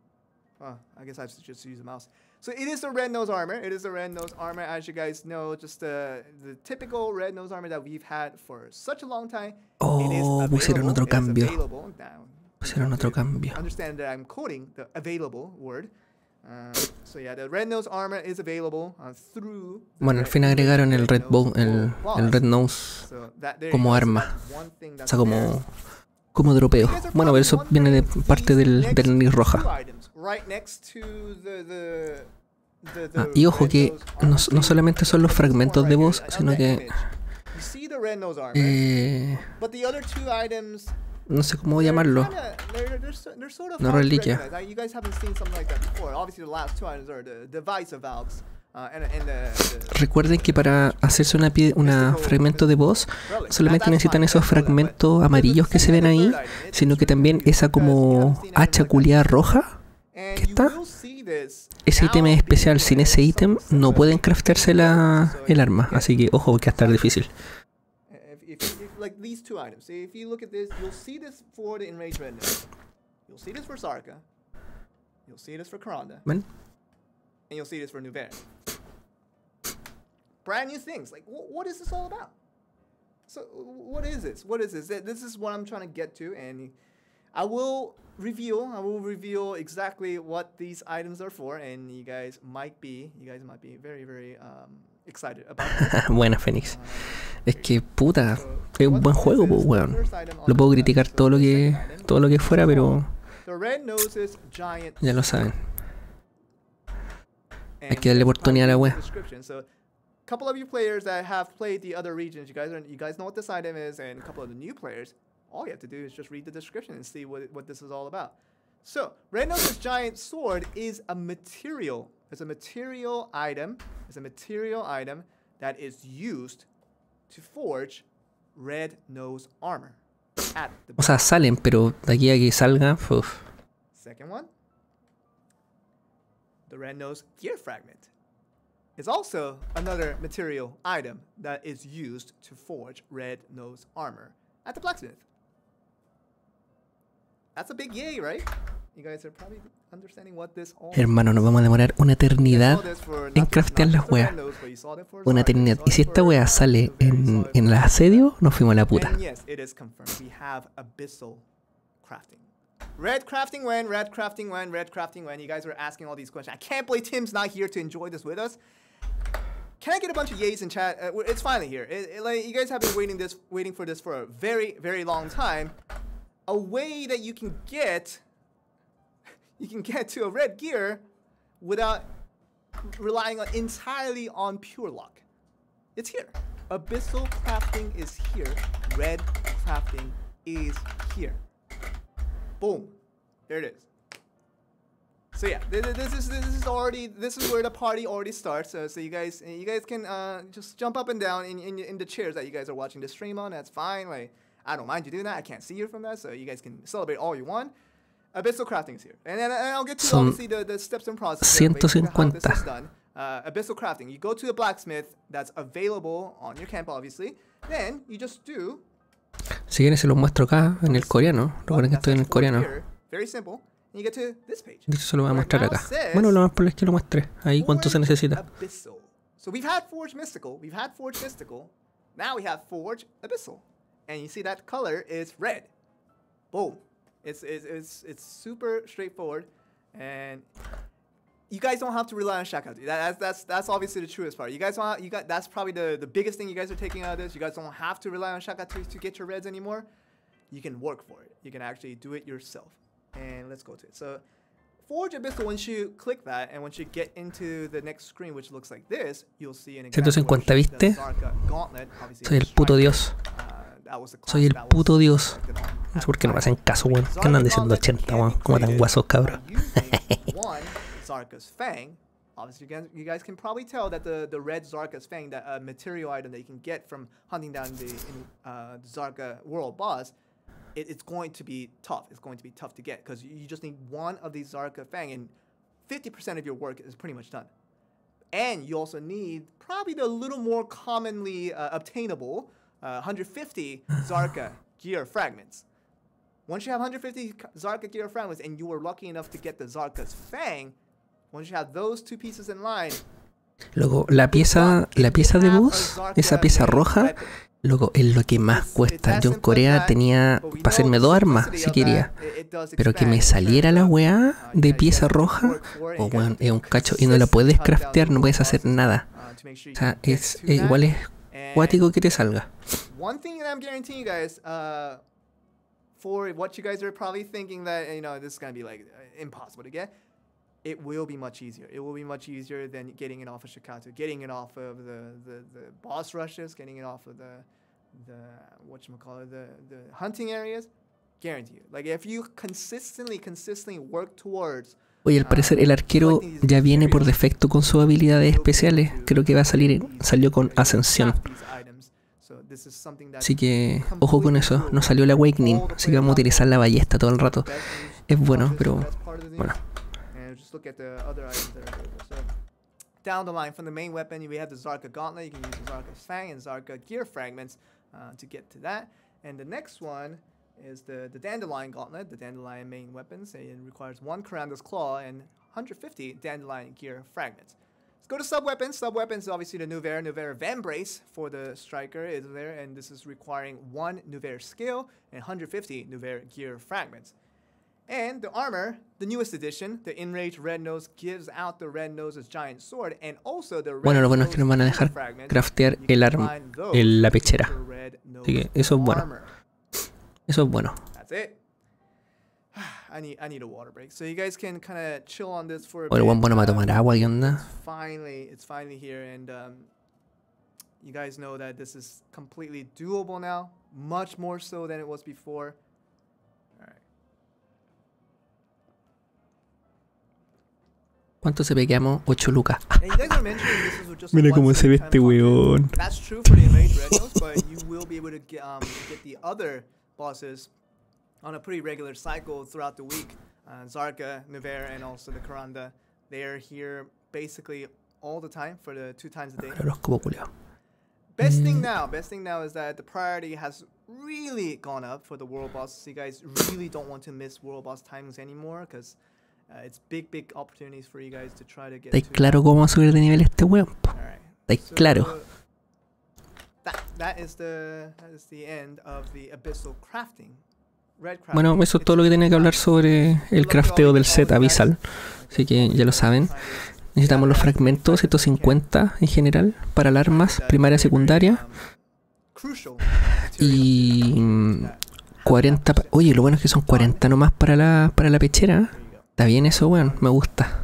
Oh, I guess I should just use the mouse. So it is the red nose armor. It is the red nose armor, as you guys know, just the, the typical red nose armor that we've had for such a long time. Oh, pusieron otro cambio. Pusieron otro cambio. Understand that I'm quoting the available word. So yeah, the red nose armor is available through bueno, al fin agregaron el red bow, el, el red nose como arma. O sea, como como dropeo. Bueno, eso viene de parte del, del Nis roja. Ah, y ojo que no, no, solamente son los fragmentos de voz, sino que eh, no sé cómo llamarlo. No reliquia. Recuerden que para hacerse una, una fragmento de voz solamente necesitan esos fragmentos amarillos que se ven ahí, sino que también esa como hacha culiada roja que está. Ese ítem es especial. Sin ese ítem no pueden craftearse la, el arma. Así que ojo que va a estar difícil. Like these two items. See, if you look at this, you'll see this for the Enraged Red Nose. You'll see this for Sarka. You'll see this for Karanda. When? And you'll see this for Nuvera. Brand new things. Like, wh what is this all about? So, what is this? What is this? This is what I'm trying to get to, and I will reveal. I will reveal exactly what these items are for, and you guys might be, you guys might be very, very um, excited about. Buena, Phoenix. Es que, puta, es un buen juego, pues, weón. Lo puedo criticar todo lo que, todo lo que fuera, pero ya lo saben. Hay que darle oportunidad a la wea. couple of you players that have played the other regions, you guys are, you guys know what this item is, and a couple of the new players, all you have to do is just read the description and see what, what this is all about. So, Red Nose's giant sword is a material. It's a material item. It's a material item that is used to forge Red Nose armor. o sea, salen, pero de aquí a que salga, uf. Second one. The Red Nose gear fragment is also another material item that is used to forge Red Nose armor at the blacksmith. That's a big yay, right? You guys are probably Hermano, nos vamos a demorar una eternidad en craftear las weas. Una eternidad. Y si esta wea sale en, en el asedio, nos fuimos a la puta. Red crafting when, red crafting when, red crafting when. You guys were asking all these questions. I can't believe Tim's not here to enjoy this with us. Can I get a bunch of yays in chat? Uh, it's finally here. It, it, like you guys have been waiting this, waiting for this for a very, very long time. A way that you can get you can get to a red gear without relying on entirely on pure luck. It's here. Abyssal crafting is here. Red crafting is here. Boom. There it is. So yeah, this is this is already this is where the party already starts. Uh, so you guys you guys can uh, just jump up and down in, in in the chairs that you guys are watching the stream on. That's fine. Like I don't mind you doing that. I can't see you from that, so you guys can celebrate all you want. Abyssal crafting is here. And, and, and I'll get to Son obviously the, the steps and process. 150. Uh, abyssal crafting. You go to the blacksmith that's available on your camp, obviously. Then you just do. Si quieren se los muestro acá en el coreano. Recuerden que estoy en el coreano. Very simple. And you get to this page. De hecho, se lo voy a mostrar acá. Bueno, lo más probable es que lo muestre. Ahí cuánto se necesita. So we've had Forge Mystical. We've had Forge Mystical. Now we have Forge Abyssal. And you see that color is red. Boom. It's, it's, it's, it's super straightforward. And you guys don't have to rely on Shaka. That, that's, that's, that's obviously the truest part. You guys want you got that's probably the, the biggest thing you guys are taking out of this. You guys don't have to rely on Shaka to, to get your reds anymore. You can work for it. You can actually do it yourself. And let's go to it. So Forge Abyssal, once you click that and once you get into the next screen, which looks like this, you'll see an example 150, ¿viste? Uh, Soy el puto dios. Soy el puto dios. No sé por qué no me hacen caso, weón. ¿Qué andan diciendo 80, weón? Como tan guasos, cabrón. Obviously, you guys can probably tell that the, the red Zarka's Fang, that uh, material item that you can get from hunting down the in, uh, Zarka world boss, it, it's going to be tough. It's going to be tough to get because you just need one of these Zarka Fang, and 50% of your work is pretty much done. And you also need probably the little more commonly uh, obtainable 150 uh, Zarka gear fragments. Once you have 150 Zarka gear fragments and you were lucky enough to get the Zarka's Fang, once you have those two pieces in line, Luego, la pieza, la pieza de voz, esa pieza roja, luego es lo que más cuesta. Yo en Corea tenía para hacerme dos armas, si quería. Pero que me saliera la weá de pieza roja, oh, weón, es un cacho y no la puedes craftear, no puedes hacer nada. O sea, es, es igual es cuático que te salga. One thing that I'm guaranteeing you guys, uh, for what you guys are probably thinking that you know this is gonna be like impossible to get, it will be much easier. It will be much easier than getting it off of Shikatu, getting it off of the, the, the boss rushes, getting it off of the the what you call it, the the hunting areas. Guarantee you. Like if you consistently, consistently work towards Oye, al parecer el arquero ya viene por defecto con sus habilidades especiales. Creo que va a salir, salió con ascensión. Así que, ojo con eso. No salió el Awakening, así que vamos a utilizar la ballesta todo el rato. Es bueno, pero bueno. Down the line from the main weapon, we have the Zarka Gauntlet. Is the, the Dandelion Gauntlet, the Dandelion main weapons. It requires one Karanda's Claw and 150 Dandelion Gear Fragments. Let's go to sub-weapons. Sub-weapons, obviously the Nuvair. Nuvair Vambrace for the Striker is there, and this is requiring one Nuvair skill and 150 Nuvair Gear Fragments. And the armor, the newest edition, the Enraged Red Nose gives out the Red Nose's giant sword and also the Red Bueno, lo bueno es que nos van a dejar craftear el arma, el, la pechera. Así que eso es bueno. Eso es bueno. That's it. I need, I need a water break. So you guys can kind of chill on this for a bit. bueno para tomar agua, ¿qué onda? It's finally, it's finally here and um, you guys know that this is completely doable now, much more so than it was before. ¿Cuánto se pegueamos? 8 lucas. Mira cómo se ve este weón. That's true for the Enraged but you will be able to get, um, get the other bosses on a pretty regular cycle throughout the week. Uh, Zarka, Nevere, and also the Karanda. They are here basically all the time for the two times a day. Best thing mm. now, best thing now is that the priority has really gone up for the world boss. You guys really don't want to miss world boss timings anymore because Uh, it's big, big opportunities for you guys to try to get. ¿Estáis claro cómo va a subir de nivel este weón? ¿Estáis so, claro? That, is the, that is the end of the abyssal crafting. Bueno, eso es todo lo que tenía que hablar sobre el crafteo del set abyssal. Así que ya lo saben. Necesitamos los fragmentos, 150 en general, para alarmas primaria y secundaria. Y 40... Oye, lo bueno es que son 40 nomás para la, para la pechera. Está bien eso, weón. Me gusta.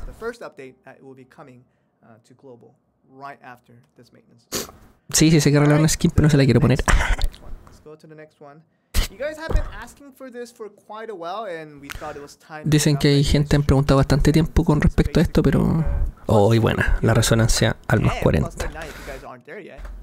Sí, sí, sé que arreglar una skin, pero no se la quiero poner. Dicen que hay gente que han preguntado bastante tiempo con respecto a esto, pero... Oh, y buena, la resonancia al más 40.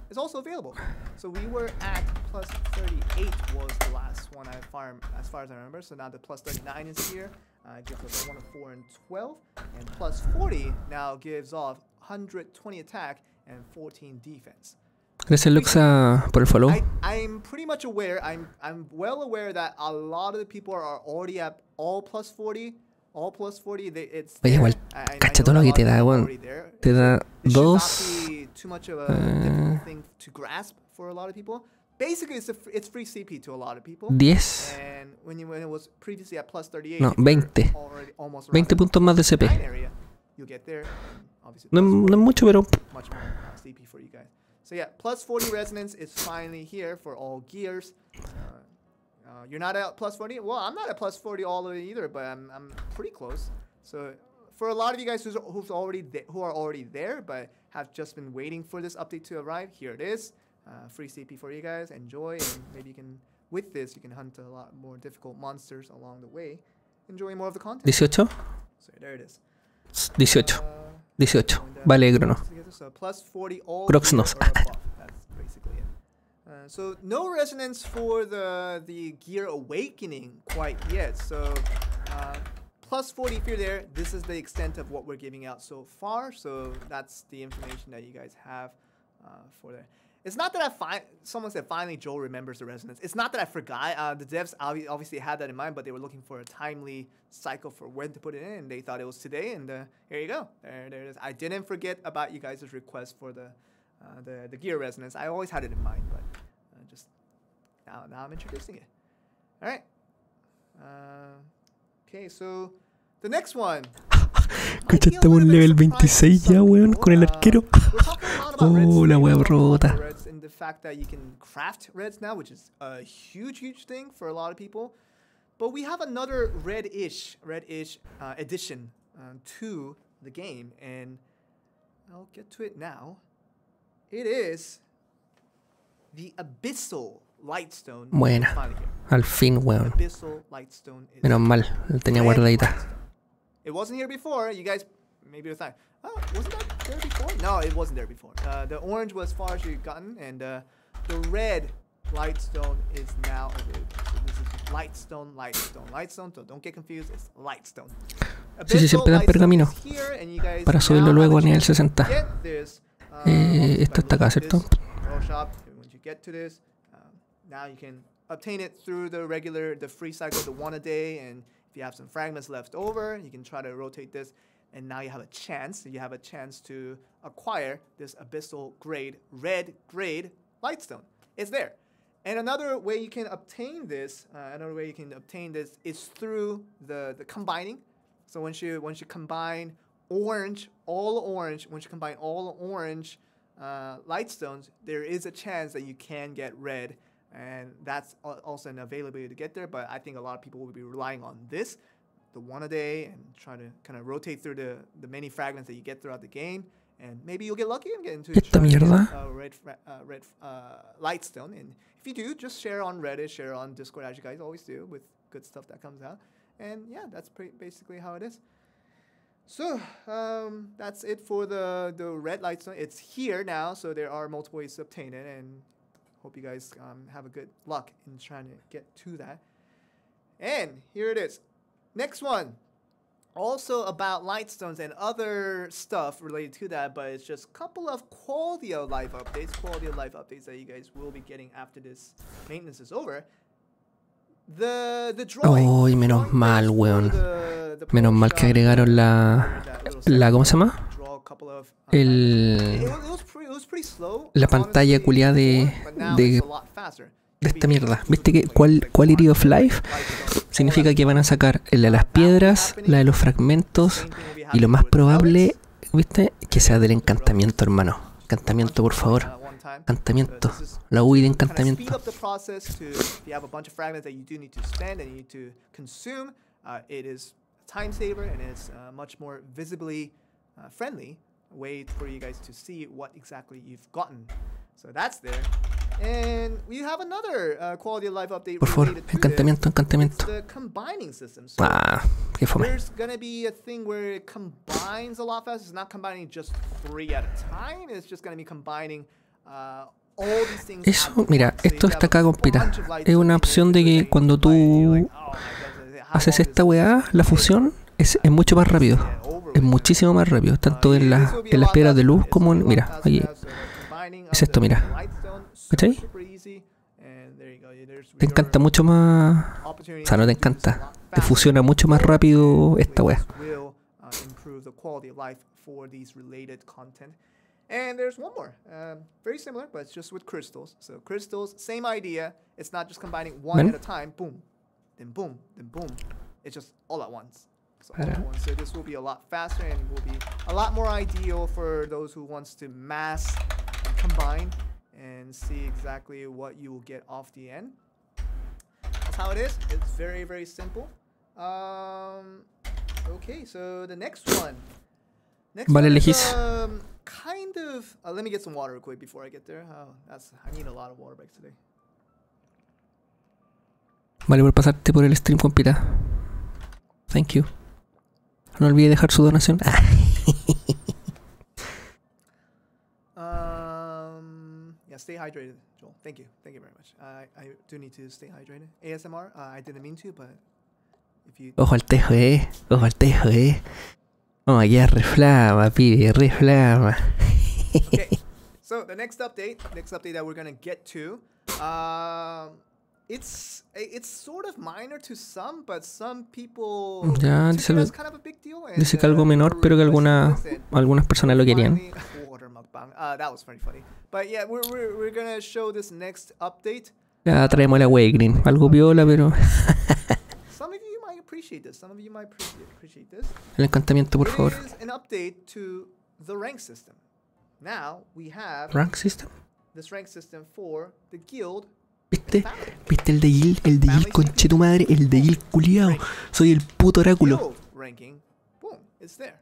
is also available. So we were at plus 38 was the last one I farmed as far as I remember. So now the plus 39 is here. Uh, gives us 1 of 4 and 12. And plus 40 now gives off 120 attack and 14 defense. Gracias, Luxa, por el follow. I'm pretty much aware, I'm, I'm well aware that a lot of the people are already at all plus 40. All plus 40, they, it's Oye, igual, cacha todo lo que te da, weón. Te da dos. Uh, difficult thing to grasp for a lot of people. Basically, it's, a, it's free CP to a lot of people. 10. And when, you, when it was previously at plus 38, no, 20. 20 puntos más de CP. Area, you'll get there. No, no es mucho, pero. Much more CP for you guys. So yeah, plus 40 resonance is finally here for all gears. Uh, uh, you're not at plus 40? Well, I'm not at plus 40 all the way either, but I'm, I'm pretty close. So for a lot of you guys who's, who's already who are already there, but have just been waiting for this update to arrive, here it is. Uh, free CP for you guys. Enjoy, and maybe you can, with this, you can hunt a lot more difficult monsters along the way. Enjoy more of the content. 18? So there it is. 18. Uh, 18. Vale, Grono. So plus 40 all Groxnos. Uh, so no resonance for the the gear awakening quite yet. So uh, plus 40 if you're there. This is the extent of what we're giving out so far. So that's the information that you guys have uh, for there. It's not that I find someone said finally Joel remembers the resonance. It's not that I forgot. Uh, the devs obviously had that in mind, but they were looking for a timely cycle for when to put it in. They thought it was today, and uh, here you go. There, there it is. I didn't forget about you guys' request for the uh, the the gear resonance. I always had it in mind, but now, now I'm introducing it. All right. Uh, okay, so the next one. Cacha, estamos en level 26 ya, weón, con el arquero. oh, la wea rota. Fact that you can craft reds now, which is a huge, huge thing for a lot of people. But we have another red-ish, red-ish uh, addition uh, to the game, and I'll get to it now. It is the Abyssal Lightstone. Buena. Al fin, weón. Menos mal, lo tenía guardadita. It wasn't here before. You guys maybe thought, oh, wasn't that there before? No, it wasn't there before. Uh, the orange was far as you've gotten, and uh, the red lightstone is now available. So this is lightstone, lightstone, lightstone. So don't get confused. It's lightstone. Sí, sí, siempre dan pergamino para subirlo luego a nivel 60. Eh, esto está acá, ¿cierto? Now you can obtain it through the regular, the free cycle, the one a day, and if you have some fragments left over, you can try to rotate this, and now you have a chance, you have a chance to acquire this abyssal grade, red grade lightstone. It's there. And another way you can obtain this, uh, another way you can obtain this is through the, the combining. So once you once you combine orange, all orange, once you combine all orange uh, light stones, there is a chance that you can get red, and that's also an availability to get there. But I think a lot of people will be relying on this, the one a day, and try to kind of rotate through the the many fragments that you get throughout the game. And maybe you'll get lucky and get into Esta mierda. a red, uh, red uh, light stone. And if you do, just share on Reddit, share on Discord, as you guys always do, with good stuff that comes out. And yeah, that's pretty basically how it is. So um, that's it for the, the red light stone. It's here now, so there are multiple ways to obtain it, and hope you guys um, have a good luck in trying to get to that. And here it is. Next one. Also about lightstones and other stuff related to that, but it's just a couple of quality of life updates, quality of life updates that you guys will be getting after this maintenance is over. The, the drawing, Uy, menos mal, weón. Menos mal que agregaron la. la ¿Cómo se llama? Uh, El. La pantalla culiada de, de. De esta mierda. ¿Viste que cuál, Quality of Life? Significa que van a sacar la de las piedras, la de los fragmentos y lo más probable, ¿viste? Que sea del encantamiento, hermano. Encantamiento, por favor. Encantamiento. La UI de encantamiento. time saver and it's uh, much more visibly uh, friendly way for you guys to see what exactly you've gotten. So that's there. And we have another uh, quality of life update Por favor, encantamiento, encantamiento. ah, qué fome. Uh, Eso, mira, esto está acá compita. Es una opción de que cuando tú haces esta weá, la fusión, es, es mucho más rápido. Es muchísimo más rápido. Tanto en, la, en las piedras de luz como en. Mira, aquí. Es esto, mira. ¿Cachai? Te encanta mucho más. O sea, no te encanta. Te fusiona mucho más rápido esta weá. And there's one more, um, very similar, but it's just with crystals. So crystals, same idea. It's not just combining one at a time, boom, then boom, then boom. It's just all at once. So, all at once. so this will be a lot faster and will be a lot more ideal for those who wants to mass combine and see exactly what you will get off the end. That's how it is. It's very, very simple. Um, okay, so the next one. Next vale, one is, um, kind of. Uh, let me get some water quick before I get there. Oh, that's. I need a lot of water breaks today. Vale por pasarte por el stream, compita. Thank you. No olvide dejar su donación. um, yeah, stay hydrated, Joel. Thank you. Thank you very much. I, I do need to stay hydrated. ASMR, uh, I didn't mean to, but if you... Ojo al tejo, eh. Ojo al tejo, eh. Oh, ya reflama, pibe, reflama. okay. So the next update, next update that we're gonna get to, um, it's it's sort of minor to some, but some people ya, dice, lo, kind of a big deal. And, dice que algo menor, pero que alguna, algunas personas lo querían. Uh, that was pretty funny. But yeah, we're, we're, we're gonna show this next update. Ya traemos el Awakening. Algo viola, pero... appreciate this. El encantamiento, por favor. It is an update to the rank system. Now we have rank system. This rank system for the guild. ¿Viste? ¿Viste el de Gil? El de Gil, conche tu madre. El de Gil culiao. Soy el puto oráculo. Ranking. Boom. It's there.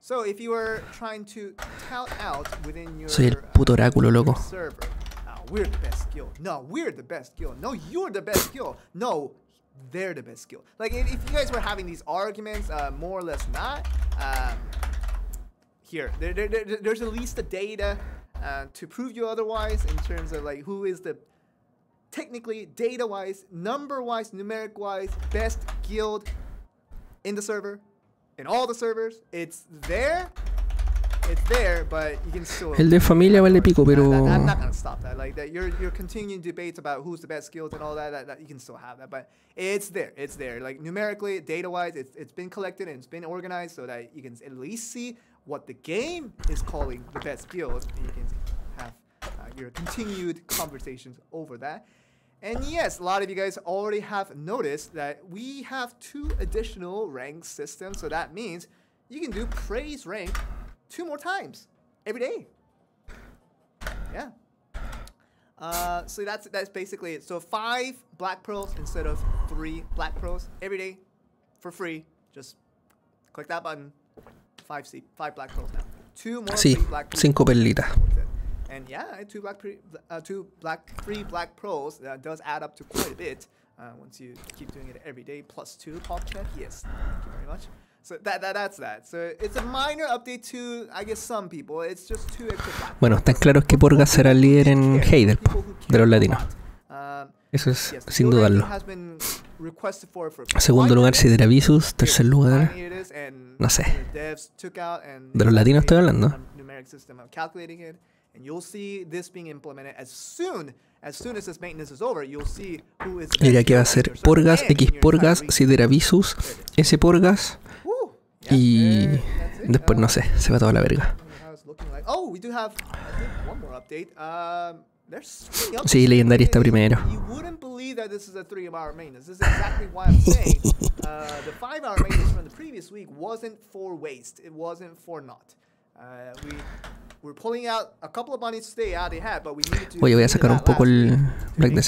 So if you were trying to tout out within your Soy el puto oráculo, loco. Server, uh, we're the best guild. No, we're the best guild. No, you're the best guild. No, they're the best skill. Like if, if, you guys were having these arguments, uh, more or less not, um, here there, there, there, there's at least the data uh, to prove you otherwise in terms of like who is the technically data-wise, number-wise, numeric-wise best guild in the server, in all the servers. It's there. it's there, but you can still. El de familia vale pico, pero. That, that, I'm not gonna stop that. Like that, you're you're continuing debates about who's the best guild and all that, that. That you can still have that, but it's there. It's there. Like numerically, data-wise, it's it's been collected and it's been organized so that you can at least see what the game is calling the best skills. And you can have uh, your continued conversations over that. And yes, a lot of you guys already have noticed that we have two additional rank systems. So that means you can do praise rank two more times every day. Yeah. Uh, so that's that's basically it. So five black pearls instead of three black pearls every day for free. Just click that button. Five five black pearls now. Two more sí, black cinco perlitas. And yeah, two black pre, uh, two black three black pearls uh, does add up to quite a bit uh, once you keep doing it every day. Plus two pop check. Yes, thank you very much. So that, that, that's that. So it's a minor update to, I guess, some people. It's just two extra black Bueno, está claro que Porgas será el líder en Heider de los latinos. Um, Eso es sin dudarlo. Segundo lugar, Sideravisus. Tercer lugar, no sé. De los latinos estoy hablando. Mira que va a ser Porgas, X Porgas, Sideravisus, S Porgas. Y después no sé, se va toda la verga. Sí, legendaria está primero. That this is a three hour maintenance. This is exactly why I'm saying uh, the five hour maintenance from the previous week wasn't for waste. It wasn't for naught. Uh, we we're pulling out a couple of bunnies today out they had, but we needed to. Oye, voy a sacar un poco el break de out uh.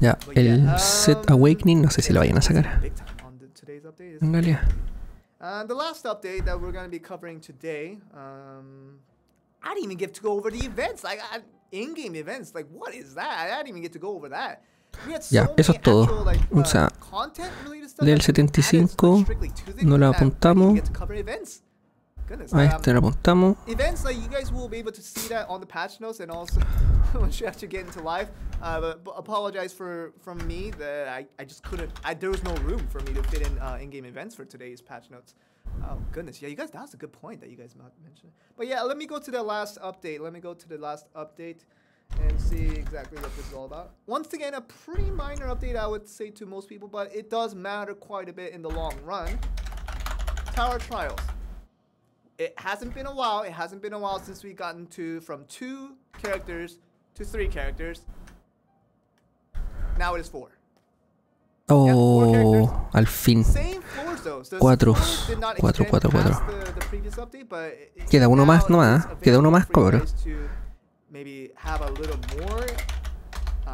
Ya, el yeah, um, set awakening no sé si lo vayan a sacar. En realidad. And uh, the last update that we're going to be covering today, um, I didn't even get to go over the events, like in-game events. Like, what is that? I didn't even get to go over that. Ya, eso es todo. Uh, o sea, del 75 no la apuntamos. Goodness. A este lo apuntamos. Events like you guys will be able to see that on the patch notes and also once you actually get into live. Uh, but, but, apologize for from me that I, I just couldn't. I, there was no room for me to fit in uh, in-game events for today's patch notes. Oh goodness, yeah, you guys. That was a good point that you guys mentioned. But yeah, let me go to the last update. Let me go to the last update and see exactly what this is all about. Once again, a pretty minor update, I would say to most people, but it does matter quite a bit in the long run. Tower Trials it hasn't been a while. It hasn't been a while since we've gotten to from two characters to three characters. Now it is four. Oh, al fin. Cuatro, cuatro, cuatro, cuatro. Queda uno más nomás. Ah? Queda uno más, cabrón.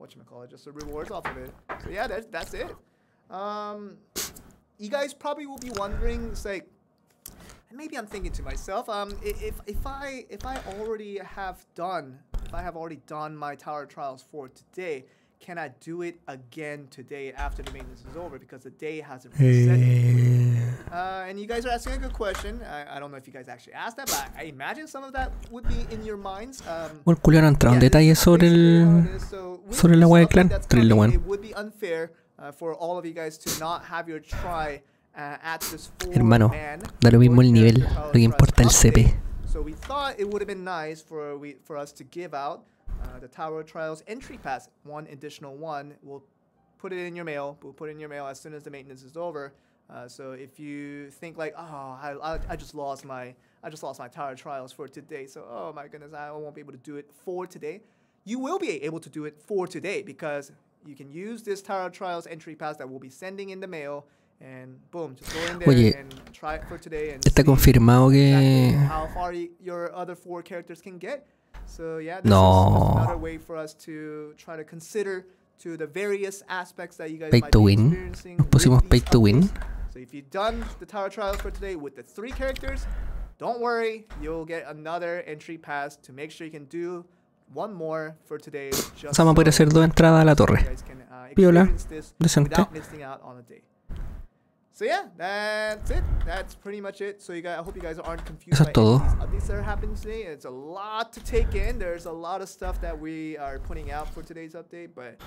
what call it, just the rewards off of it. So yeah, that's that's it. Um, you guys probably will be wondering, and maybe I'm thinking to myself, um, if if I if I already have done, if I have already done my tower trials for today, can I do it again today after the maintenance is over because the day hasn't reset? Uh, and you guys are asking a good question. I, I, don't know if you guys actually asked that, but I imagine some of that would be in your minds. Um, bueno, Julio no ha entrado en detalles sobre el sobre el agua de clan. It would be unfair uh, for all of you guys to not have your try uh, Hermano, da lo mismo el nivel, lo que importa el CP. So we thought it would have been nice for we for us to give out uh, the Tower Trials entry pass, one additional one. We'll put it in your mail. We'll put it in your mail as soon as the maintenance is over. Uh, so if you think like, oh, I, I, just lost my I just lost my Tower Trials for today, so oh my goodness, I won't be able to do it for today. You will be able to do it for today because you can use this Tower Trials entry pass that we'll be sending in the mail And boom, just go in there Oye, and try it for today and está confirmado que... No. Is another way for us to try to consider to the various aspects that you guys pay to win. Nos pusimos pay to win. So if you've done the tower trials for today with the three characters, don't worry, you'll get another entry pass to make sure you can do one more for today. Sama puede hacer dos entradas a la torre. Uh, Piola, decente. So yeah, that's it. That's pretty much it. So you guys, I hope you guys aren't confused Eso es todo. that are happening today. It's a lot to take in. There's a lot of stuff that we are putting out for today's update, but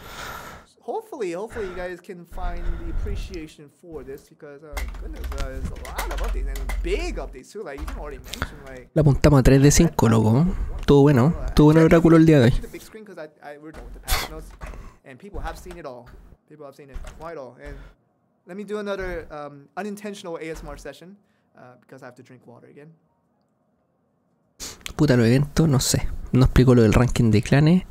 hopefully, hopefully you guys can find the appreciation for this because uh, goodness, uh, there's a lot of updates and big updates too. Like you can already mention like. La apuntamos a 3 de 5, loco. Estuvo bueno. Estuvo bueno el oráculo el día de hoy. And people have seen it all. People have seen it quite all. And let me do another um, unintentional ASMR session uh, because I have to drink water again. Puta, los eventos, no sé. No explicó lo del ranking de clanes.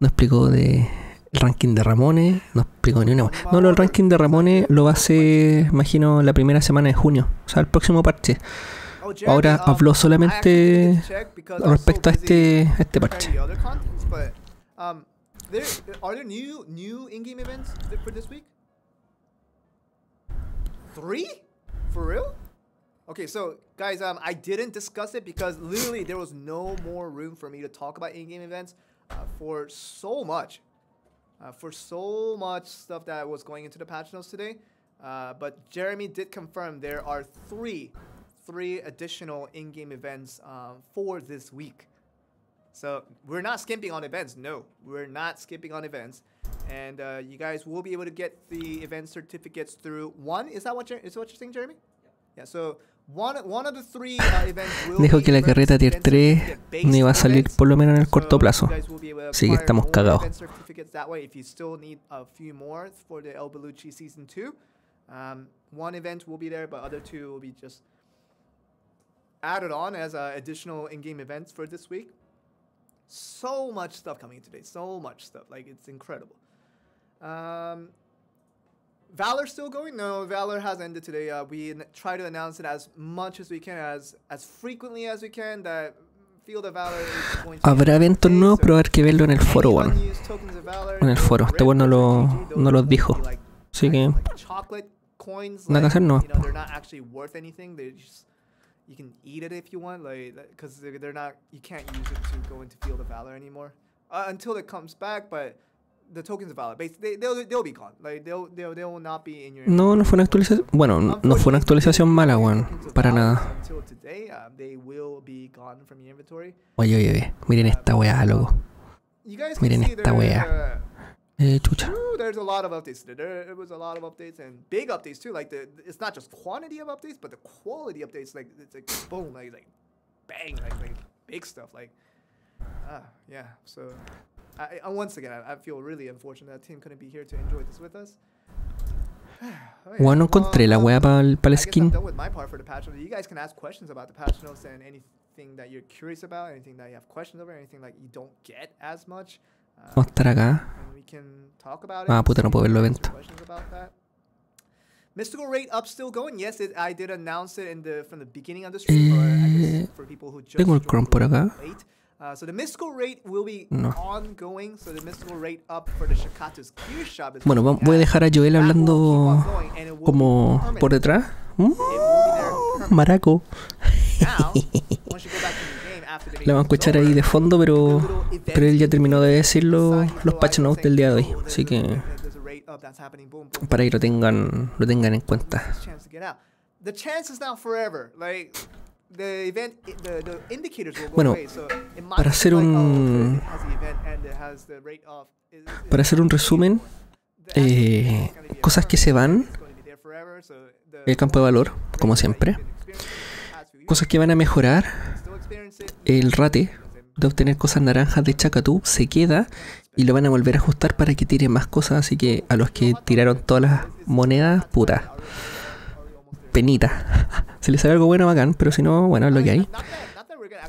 No explicó de el ranking de Ramones. No explicó ni una. wea. No, del ranking de Ramones lo va a hacer, imagino, la primera semana de junio. O sea, el próximo parche. Ahora habló solamente respecto a este, a este parche. Okay, so guys, um, I didn't discuss it because literally there was no more room for me to talk about in-game events uh, for so much, uh, for so much stuff that was going into the patch notes today. Uh, but Jeremy did confirm there are three, three additional in-game events um, for this week. So we're not skimping on events. No, we're not skipping on events, and uh, you guys will be able to get the event certificates through one. Is that what you're, is what you're saying, Jeremy? Yeah. So one one of the three uh, Dijo que la carreta tier event 3 certificate-based no iba a salir por lo menos en el corto plazo. Así que estamos cagados. Um, added on as uh, additional in-game events for this week. So much stuff coming today. So much stuff. Like it's incredible. Um, Valor still going? No, Valor has ended today. Uh, we try to announce it as much as we can, as as frequently as we can. That Field of Valor is going to. Habrá eventos nuevos, pero hay que verlo en el foro, any weón. unused tokens of Valor, En el foro. Este weón no lo- no los dijo. Así que like chocolate coins. Nada que hacer, no. You they're not actually worth anything. They just you can eat it if you want, like because they're, they're not. You can't use it to go into Field of Valor anymore uh, until it comes back. But the tokens of Valor, basically, they, they'll they'll be gone. Like they'll they'll they will not be in your. no, no fue una actualización. Bueno, no- no fue una actualización mala, weón. Para nada. Today, um, they will be gone from your inventory. Oye, oye, oye. Miren esta weá, loco. Miren esta there, wea. Eh, chucha. There's a lot of updates. There was a lot of updates and big updates too. Like the, it's not just quantity of updates, but the quality updates. Like it's like boom, like like bang, like, like big stuff. Like ah, yeah. So I, I once again, I, I feel really unfortunate that Tim couldn't be here to enjoy this with us. Alright, no encontré la weá para el, I el skin. done with my part for the patch notes. You guys can ask questions about the patch notes and anything that you're curious about, anything that you have questions over, anything that you don't get as much. Uh, estar acá. we can talk about. Ah, puta, no puedo ver if los there's eventos. questions about that. Mystical rate up still going. Yes, it, I did announce it in the from the beginning of the stream. Eh, guess for people who just tengo el Chrome por acá. late. Uh, so the mystical rate will be No. ongoing. So the mystical rate up for the Shakata's Gear Shop is Bueno, voy a dejar a Joel hablando como por detrás. Mm. Maraco. Now, once you go back to the game after the La van a escuchar ahí de fondo, pero, él ya terminó de decir los, patch notes del día de hoy. Así que para que lo tengan, lo tengan en cuenta. Bueno, para hacer oh, un- Para hacer un resumen, eh, cosas que se van, el campo de valor, como siempre. Cosas que van a mejorar, el rate de obtener cosas naranjas de Chacatú se queda y lo van a volver a ajustar para que tire más cosas. Así que a los que tiraron todas las monedas, puta, penita. Si les sale algo bueno, bacán, pero si no, bueno, es lo que hay.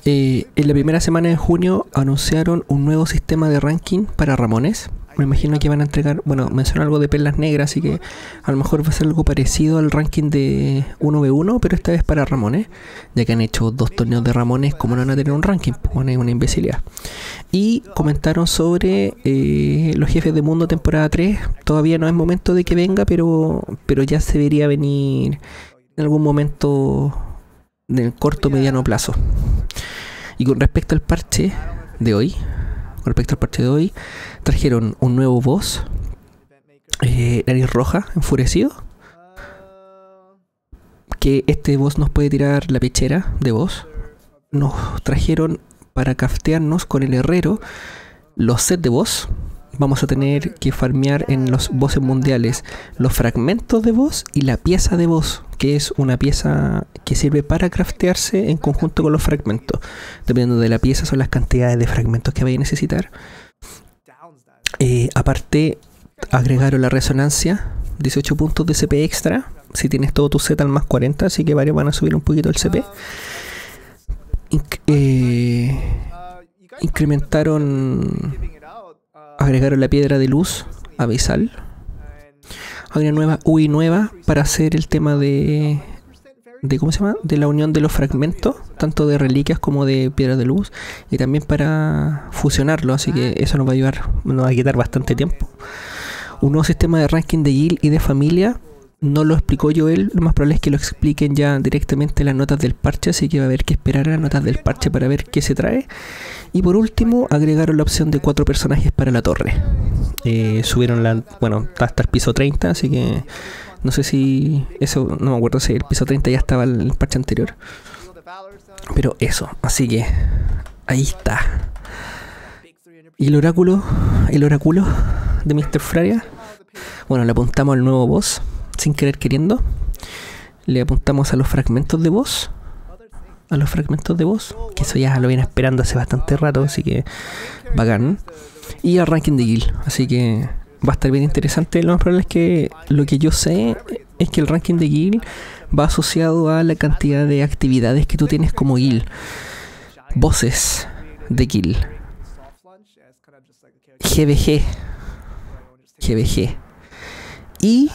Eh, en la primera semana de junio anunciaron un nuevo sistema de ranking para Ramones. Me imagino que van a entregar, bueno, mencionó algo de perlas negras, así que a lo mejor va a ser algo parecido al ranking de 1v1, pero esta vez para Ramones, ya que han hecho dos torneos de Ramones, como no van a tener un ranking? Pues es una imbecilidad. Y comentaron sobre eh, los jefes de mundo temporada 3. Todavía no es momento de que venga, pero, pero ya se debería venir en algún momento del corto mediano plazo. Y con respecto al parche de hoy, con respecto al parche de hoy, trajeron un nuevo boss, eh, nariz roja, enfurecido. que este boss nos puede tirar la pechera de boss. Nos trajeron para craftearnos con el herrero los sets de boss. Vamos a tener que farmear en los bosses mundiales los fragmentos de boss y la pieza de boss, que es una pieza que sirve para craftearse en conjunto con los fragmentos. Dependiendo de la pieza son las cantidades de fragmentos que vaya a necesitar. Eh, aparte, agregaron la resonancia, 18 puntos de CP extra. Si tienes todo tu set al más 40, así que varios van a subir un poquito el CP. Eh, incrementaron, agregaron la piedra de luz abisal. Hay una nueva UI nueva para hacer el tema de, de ¿cómo se llama? De la unión de los fragmentos, tanto de reliquias como de piedra de luz, y también para fusionarlo, así que eso nos va a ayudar, nos va a quitar bastante tiempo. Un nuevo sistema de ranking de guild y de familia no lo explicó yo él, lo más probable es que lo expliquen ya directamente en las notas del parche, así que va a haber que esperar a las notas del parche para ver qué se trae. Y por último, agregaron la opción de cuatro personajes para la torre. Eh, subieron la, bueno, hasta el piso 30, así que no sé si eso, no me acuerdo si el piso 30 ya estaba en el parche anterior. Pero eso, así que ahí está. Y el oráculo, el oráculo de Mr. Fraria. Bueno, le apuntamos al nuevo boss sin querer queriendo. Le apuntamos a los fragmentos de voz. A los fragmentos de voz. Que eso ya lo viene esperando hace bastante rato, así que bacán. Y al ranking de guild. Así que va a estar bien interesante. Lo más probable es que lo que yo sé es que el ranking de guild va asociado a la cantidad de actividades que tú tienes como guild. Voces de guild. GBG. GBG. Y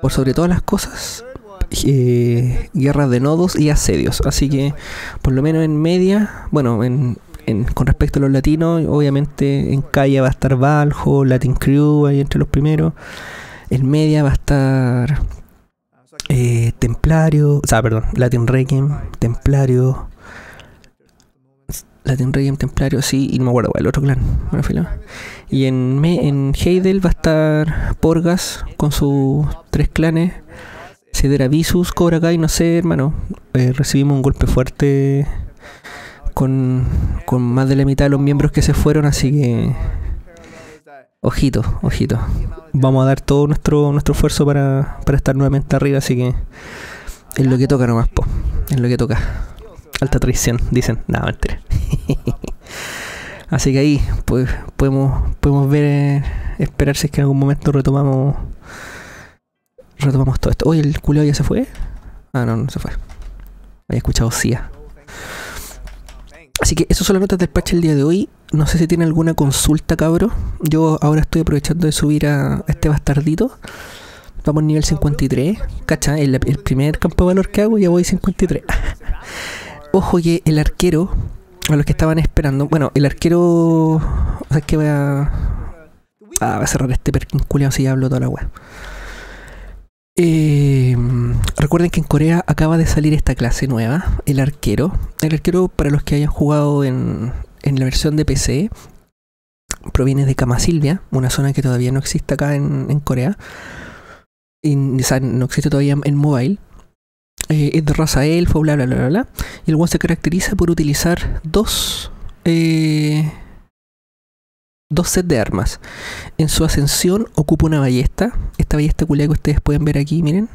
por sobre todas las cosas, eh, guerras de nodos y asedios. Así que, por lo menos en media, bueno, en, con respecto a los latinos, obviamente en calle va a estar Valjo, Latin Crew, ahí entre los primeros. En media va a estar eh, Templario, o sea, perdón, Latin Requiem, Templario. Latin Requiem, Templario, sí, y no me acuerdo el otro clan. Bueno, y en, me, en Heidel va a estar Porgas con sus tres clanes. Cedera Visus, Cobra Kai, no sé, hermano. Eh, recibimos un golpe fuerte con, con más de la mitad de los miembros que se fueron, así que. Ojito, ojito. Vamos a dar todo nuestro, nuestro esfuerzo para, para estar nuevamente arriba, así que. Es lo que toca nomás, po. Es lo que toca. Alta traición, dicen. Nada, mentira. Así que ahí pues, podemos, podemos ver, eh, esperar si es que en algún momento retomamos retomamos todo esto. Oye, ¿el culo ya se fue? Ah, no, no se fue. Había escuchado CIA. Así que eso son las notas del patch el día de hoy. No sé si tiene alguna consulta, cabro. Yo ahora estoy aprovechando de subir a este bastardito. Vamos nivel 53. Cacha, el, el primer campo de valor que hago ya voy 53. Ojo que el arquero a los que estaban esperando. Bueno, el arquero. O sea, es que voy a. Ah, voy a cerrar este perkin si ya hablo toda la web. Eh, recuerden que en Corea acaba de salir esta clase nueva, el arquero. El arquero, para los que hayan jugado en, en la versión de PC, proviene de Kamasilvia, una zona que todavía no existe acá en, en Corea. Y, no existe todavía en mobile. Eh, es de raza elfo, bla, bla, bla, bla, Y el one se caracteriza por utilizar dos, eh, dos sets de armas. En su ascensión ocupa una ballesta. Esta ballesta culia que ustedes pueden ver aquí, miren.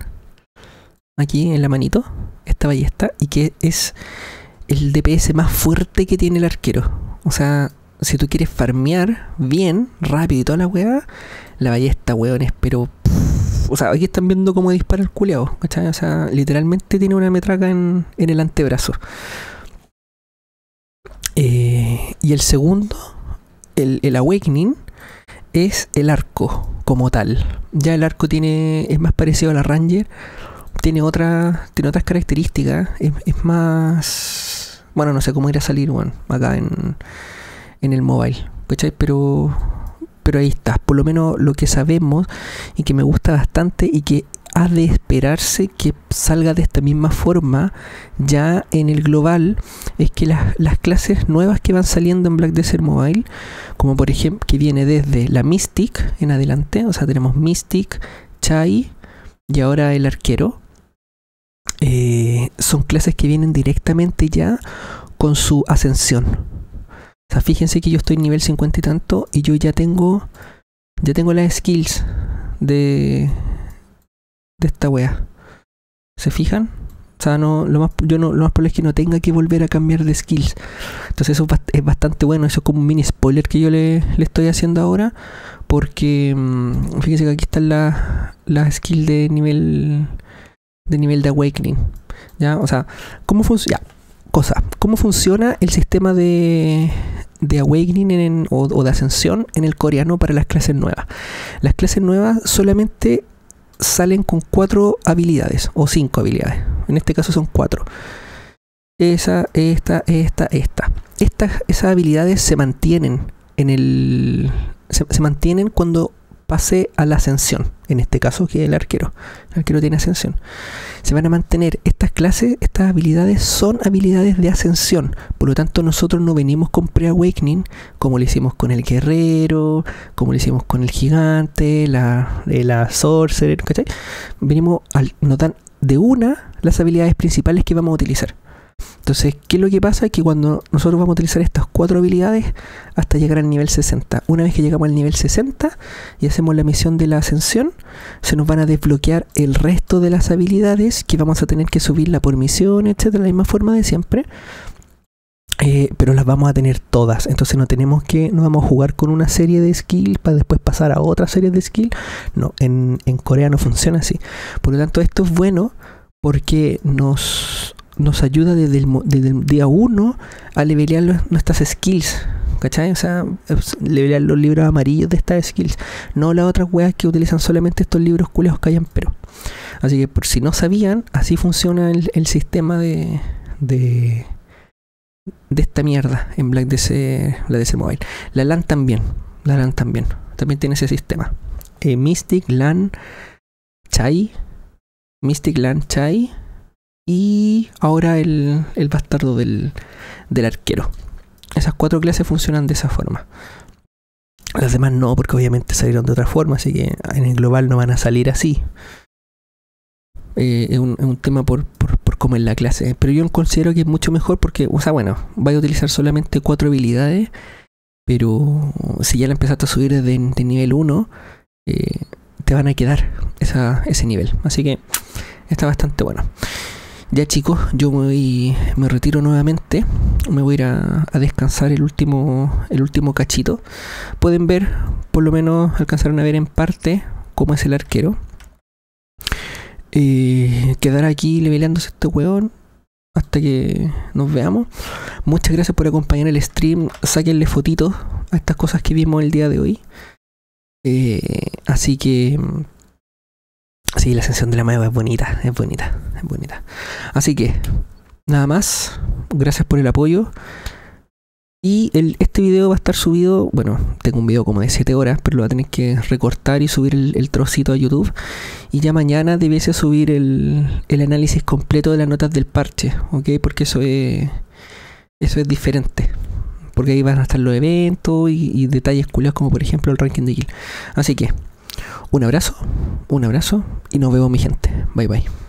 Aquí en la manito. Esta ballesta. Y que es el DPS más fuerte que tiene el arquero. O sea, si tú quieres farmear bien, rápido y toda la weá, la ballesta, weón, es pero o sea, aquí están viendo cómo dispara el culeado, ¿cachai? O sea, literalmente tiene una metraca en, el antebrazo. Eh, y el segundo, el, el, Awakening, es el arco como tal. Ya el arco tiene es más parecido a la Ranger, tiene, otra, tiene otras características, es, más... Bueno, no sé cómo ir a salir, bueno, acá en, en el mobile, ¿cachai? Pero pero ahí está, por lo menos lo que sabemos y que me gusta bastante y que ha de esperarse que salga de esta misma forma ya en el global es que las, las, clases nuevas que van saliendo en Black Desert Mobile como por ejemplo que viene desde la Mystic en adelante o sea tenemos Mystic, Chai y ahora el arquero eh, son clases que vienen directamente ya con su ascensión. O sea, fíjense que yo estoy nivel 50 y tanto y yo ya tengo ya tengo las skills de de esta wea. ¿Se fijan? O sea, no, lo más, yo no, lo más probable es que no tenga que volver a cambiar de skills. Entonces eso es bastante bueno. Eso es como un mini spoiler que yo le, le estoy haciendo ahora. Porque mm, fíjense que aquí está la, la skill de nivel de nivel de awakening. ¿Ya? O sea, ¿cómo funciona? Cosa, ¿cómo funciona el sistema de, de awakening o, o, de ascensión en el coreano para las clases nuevas? Las clases nuevas solamente salen con cuatro habilidades o cinco habilidades. En este caso son cuatro. Esa, esta, esta, esta. Estas, esas habilidades se mantienen en el. Se, se mantienen cuando pase a la ascensión, en este caso que el arquero. El arquero tiene ascensión. Se van a mantener estas clases, estas habilidades son habilidades de ascensión. Por lo tanto, nosotros no venimos con pre-awakening como lo hicimos con el guerrero, como lo hicimos con el gigante, la, la sorcerer, ¿cachai? Venimos, al, nos dan de una las habilidades principales que vamos a utilizar. Entonces, ¿qué es lo que pasa? Que cuando nosotros vamos a utilizar estas cuatro habilidades hasta llegar al nivel 60, una vez que llegamos al nivel 60 y hacemos la misión de la ascensión, se nos van a desbloquear el resto de las habilidades que vamos a tener que subirla por misión, etcétera, la misma forma de siempre. Eh, pero las vamos a tener todas. Entonces no tenemos que, no vamos a jugar con una serie de skills para después pasar a otra serie de skills. No, en, en Corea no funciona así. Por lo tanto, esto es bueno porque nos, nos ayuda desde el, desde el día 1 a levelear nuestras skills. ¿Cachai? O sea, levelear los libros amarillos de estas skills. No las otras weas que utilizan solamente estos libros culeos callan pero. Así que por si no sabían, así funciona el, el sistema de, de, de esta mierda en Black DC, la DC Mobile. La LAN también. La LAN también. También tiene ese sistema. Eh, Mystic, LAN, Chai. Mystic, LAN, Chai y ahora el, el bastardo del, del arquero. Esas cuatro clases funcionan de esa forma. Las demás no, porque obviamente salieron de otra forma, así que en el global no van a salir así. Eh, es, un, un, tema por, por, por, cómo es la clase. Pero yo considero que es mucho mejor porque, o sea, bueno, vais a utilizar solamente cuatro habilidades, pero si ya la empezaste a subir desde de nivel 1, eh, te van a quedar esa, ese nivel. Así que está bastante bueno. Ya chicos, yo me, voy, me retiro nuevamente. Me voy a ir a, descansar el último, el último cachito. Pueden ver, por lo menos alcanzaron a ver en parte cómo es el arquero. Eh, quedar aquí leveleándose este weón hasta que nos veamos. Muchas gracias por acompañar el stream. Sáquenle fotitos a estas cosas que vimos el día de hoy. Eh, así que Sí, la ascensión de la maeva es bonita, es bonita, es bonita. Así que, nada más. Gracias por el apoyo. Y este video va a estar subido, bueno, tengo un video como de 7 horas, pero lo va a tener que recortar y subir el, trocito a YouTube. Y ya mañana debiese subir el, análisis completo de las notas del parche, ¿ok? Porque eso es, eso es diferente. Porque ahí van a estar los eventos y, y detalles culiados como por ejemplo el ranking de kill. Así que, un abrazo, un abrazo y nos vemos mi gente. Bye bye.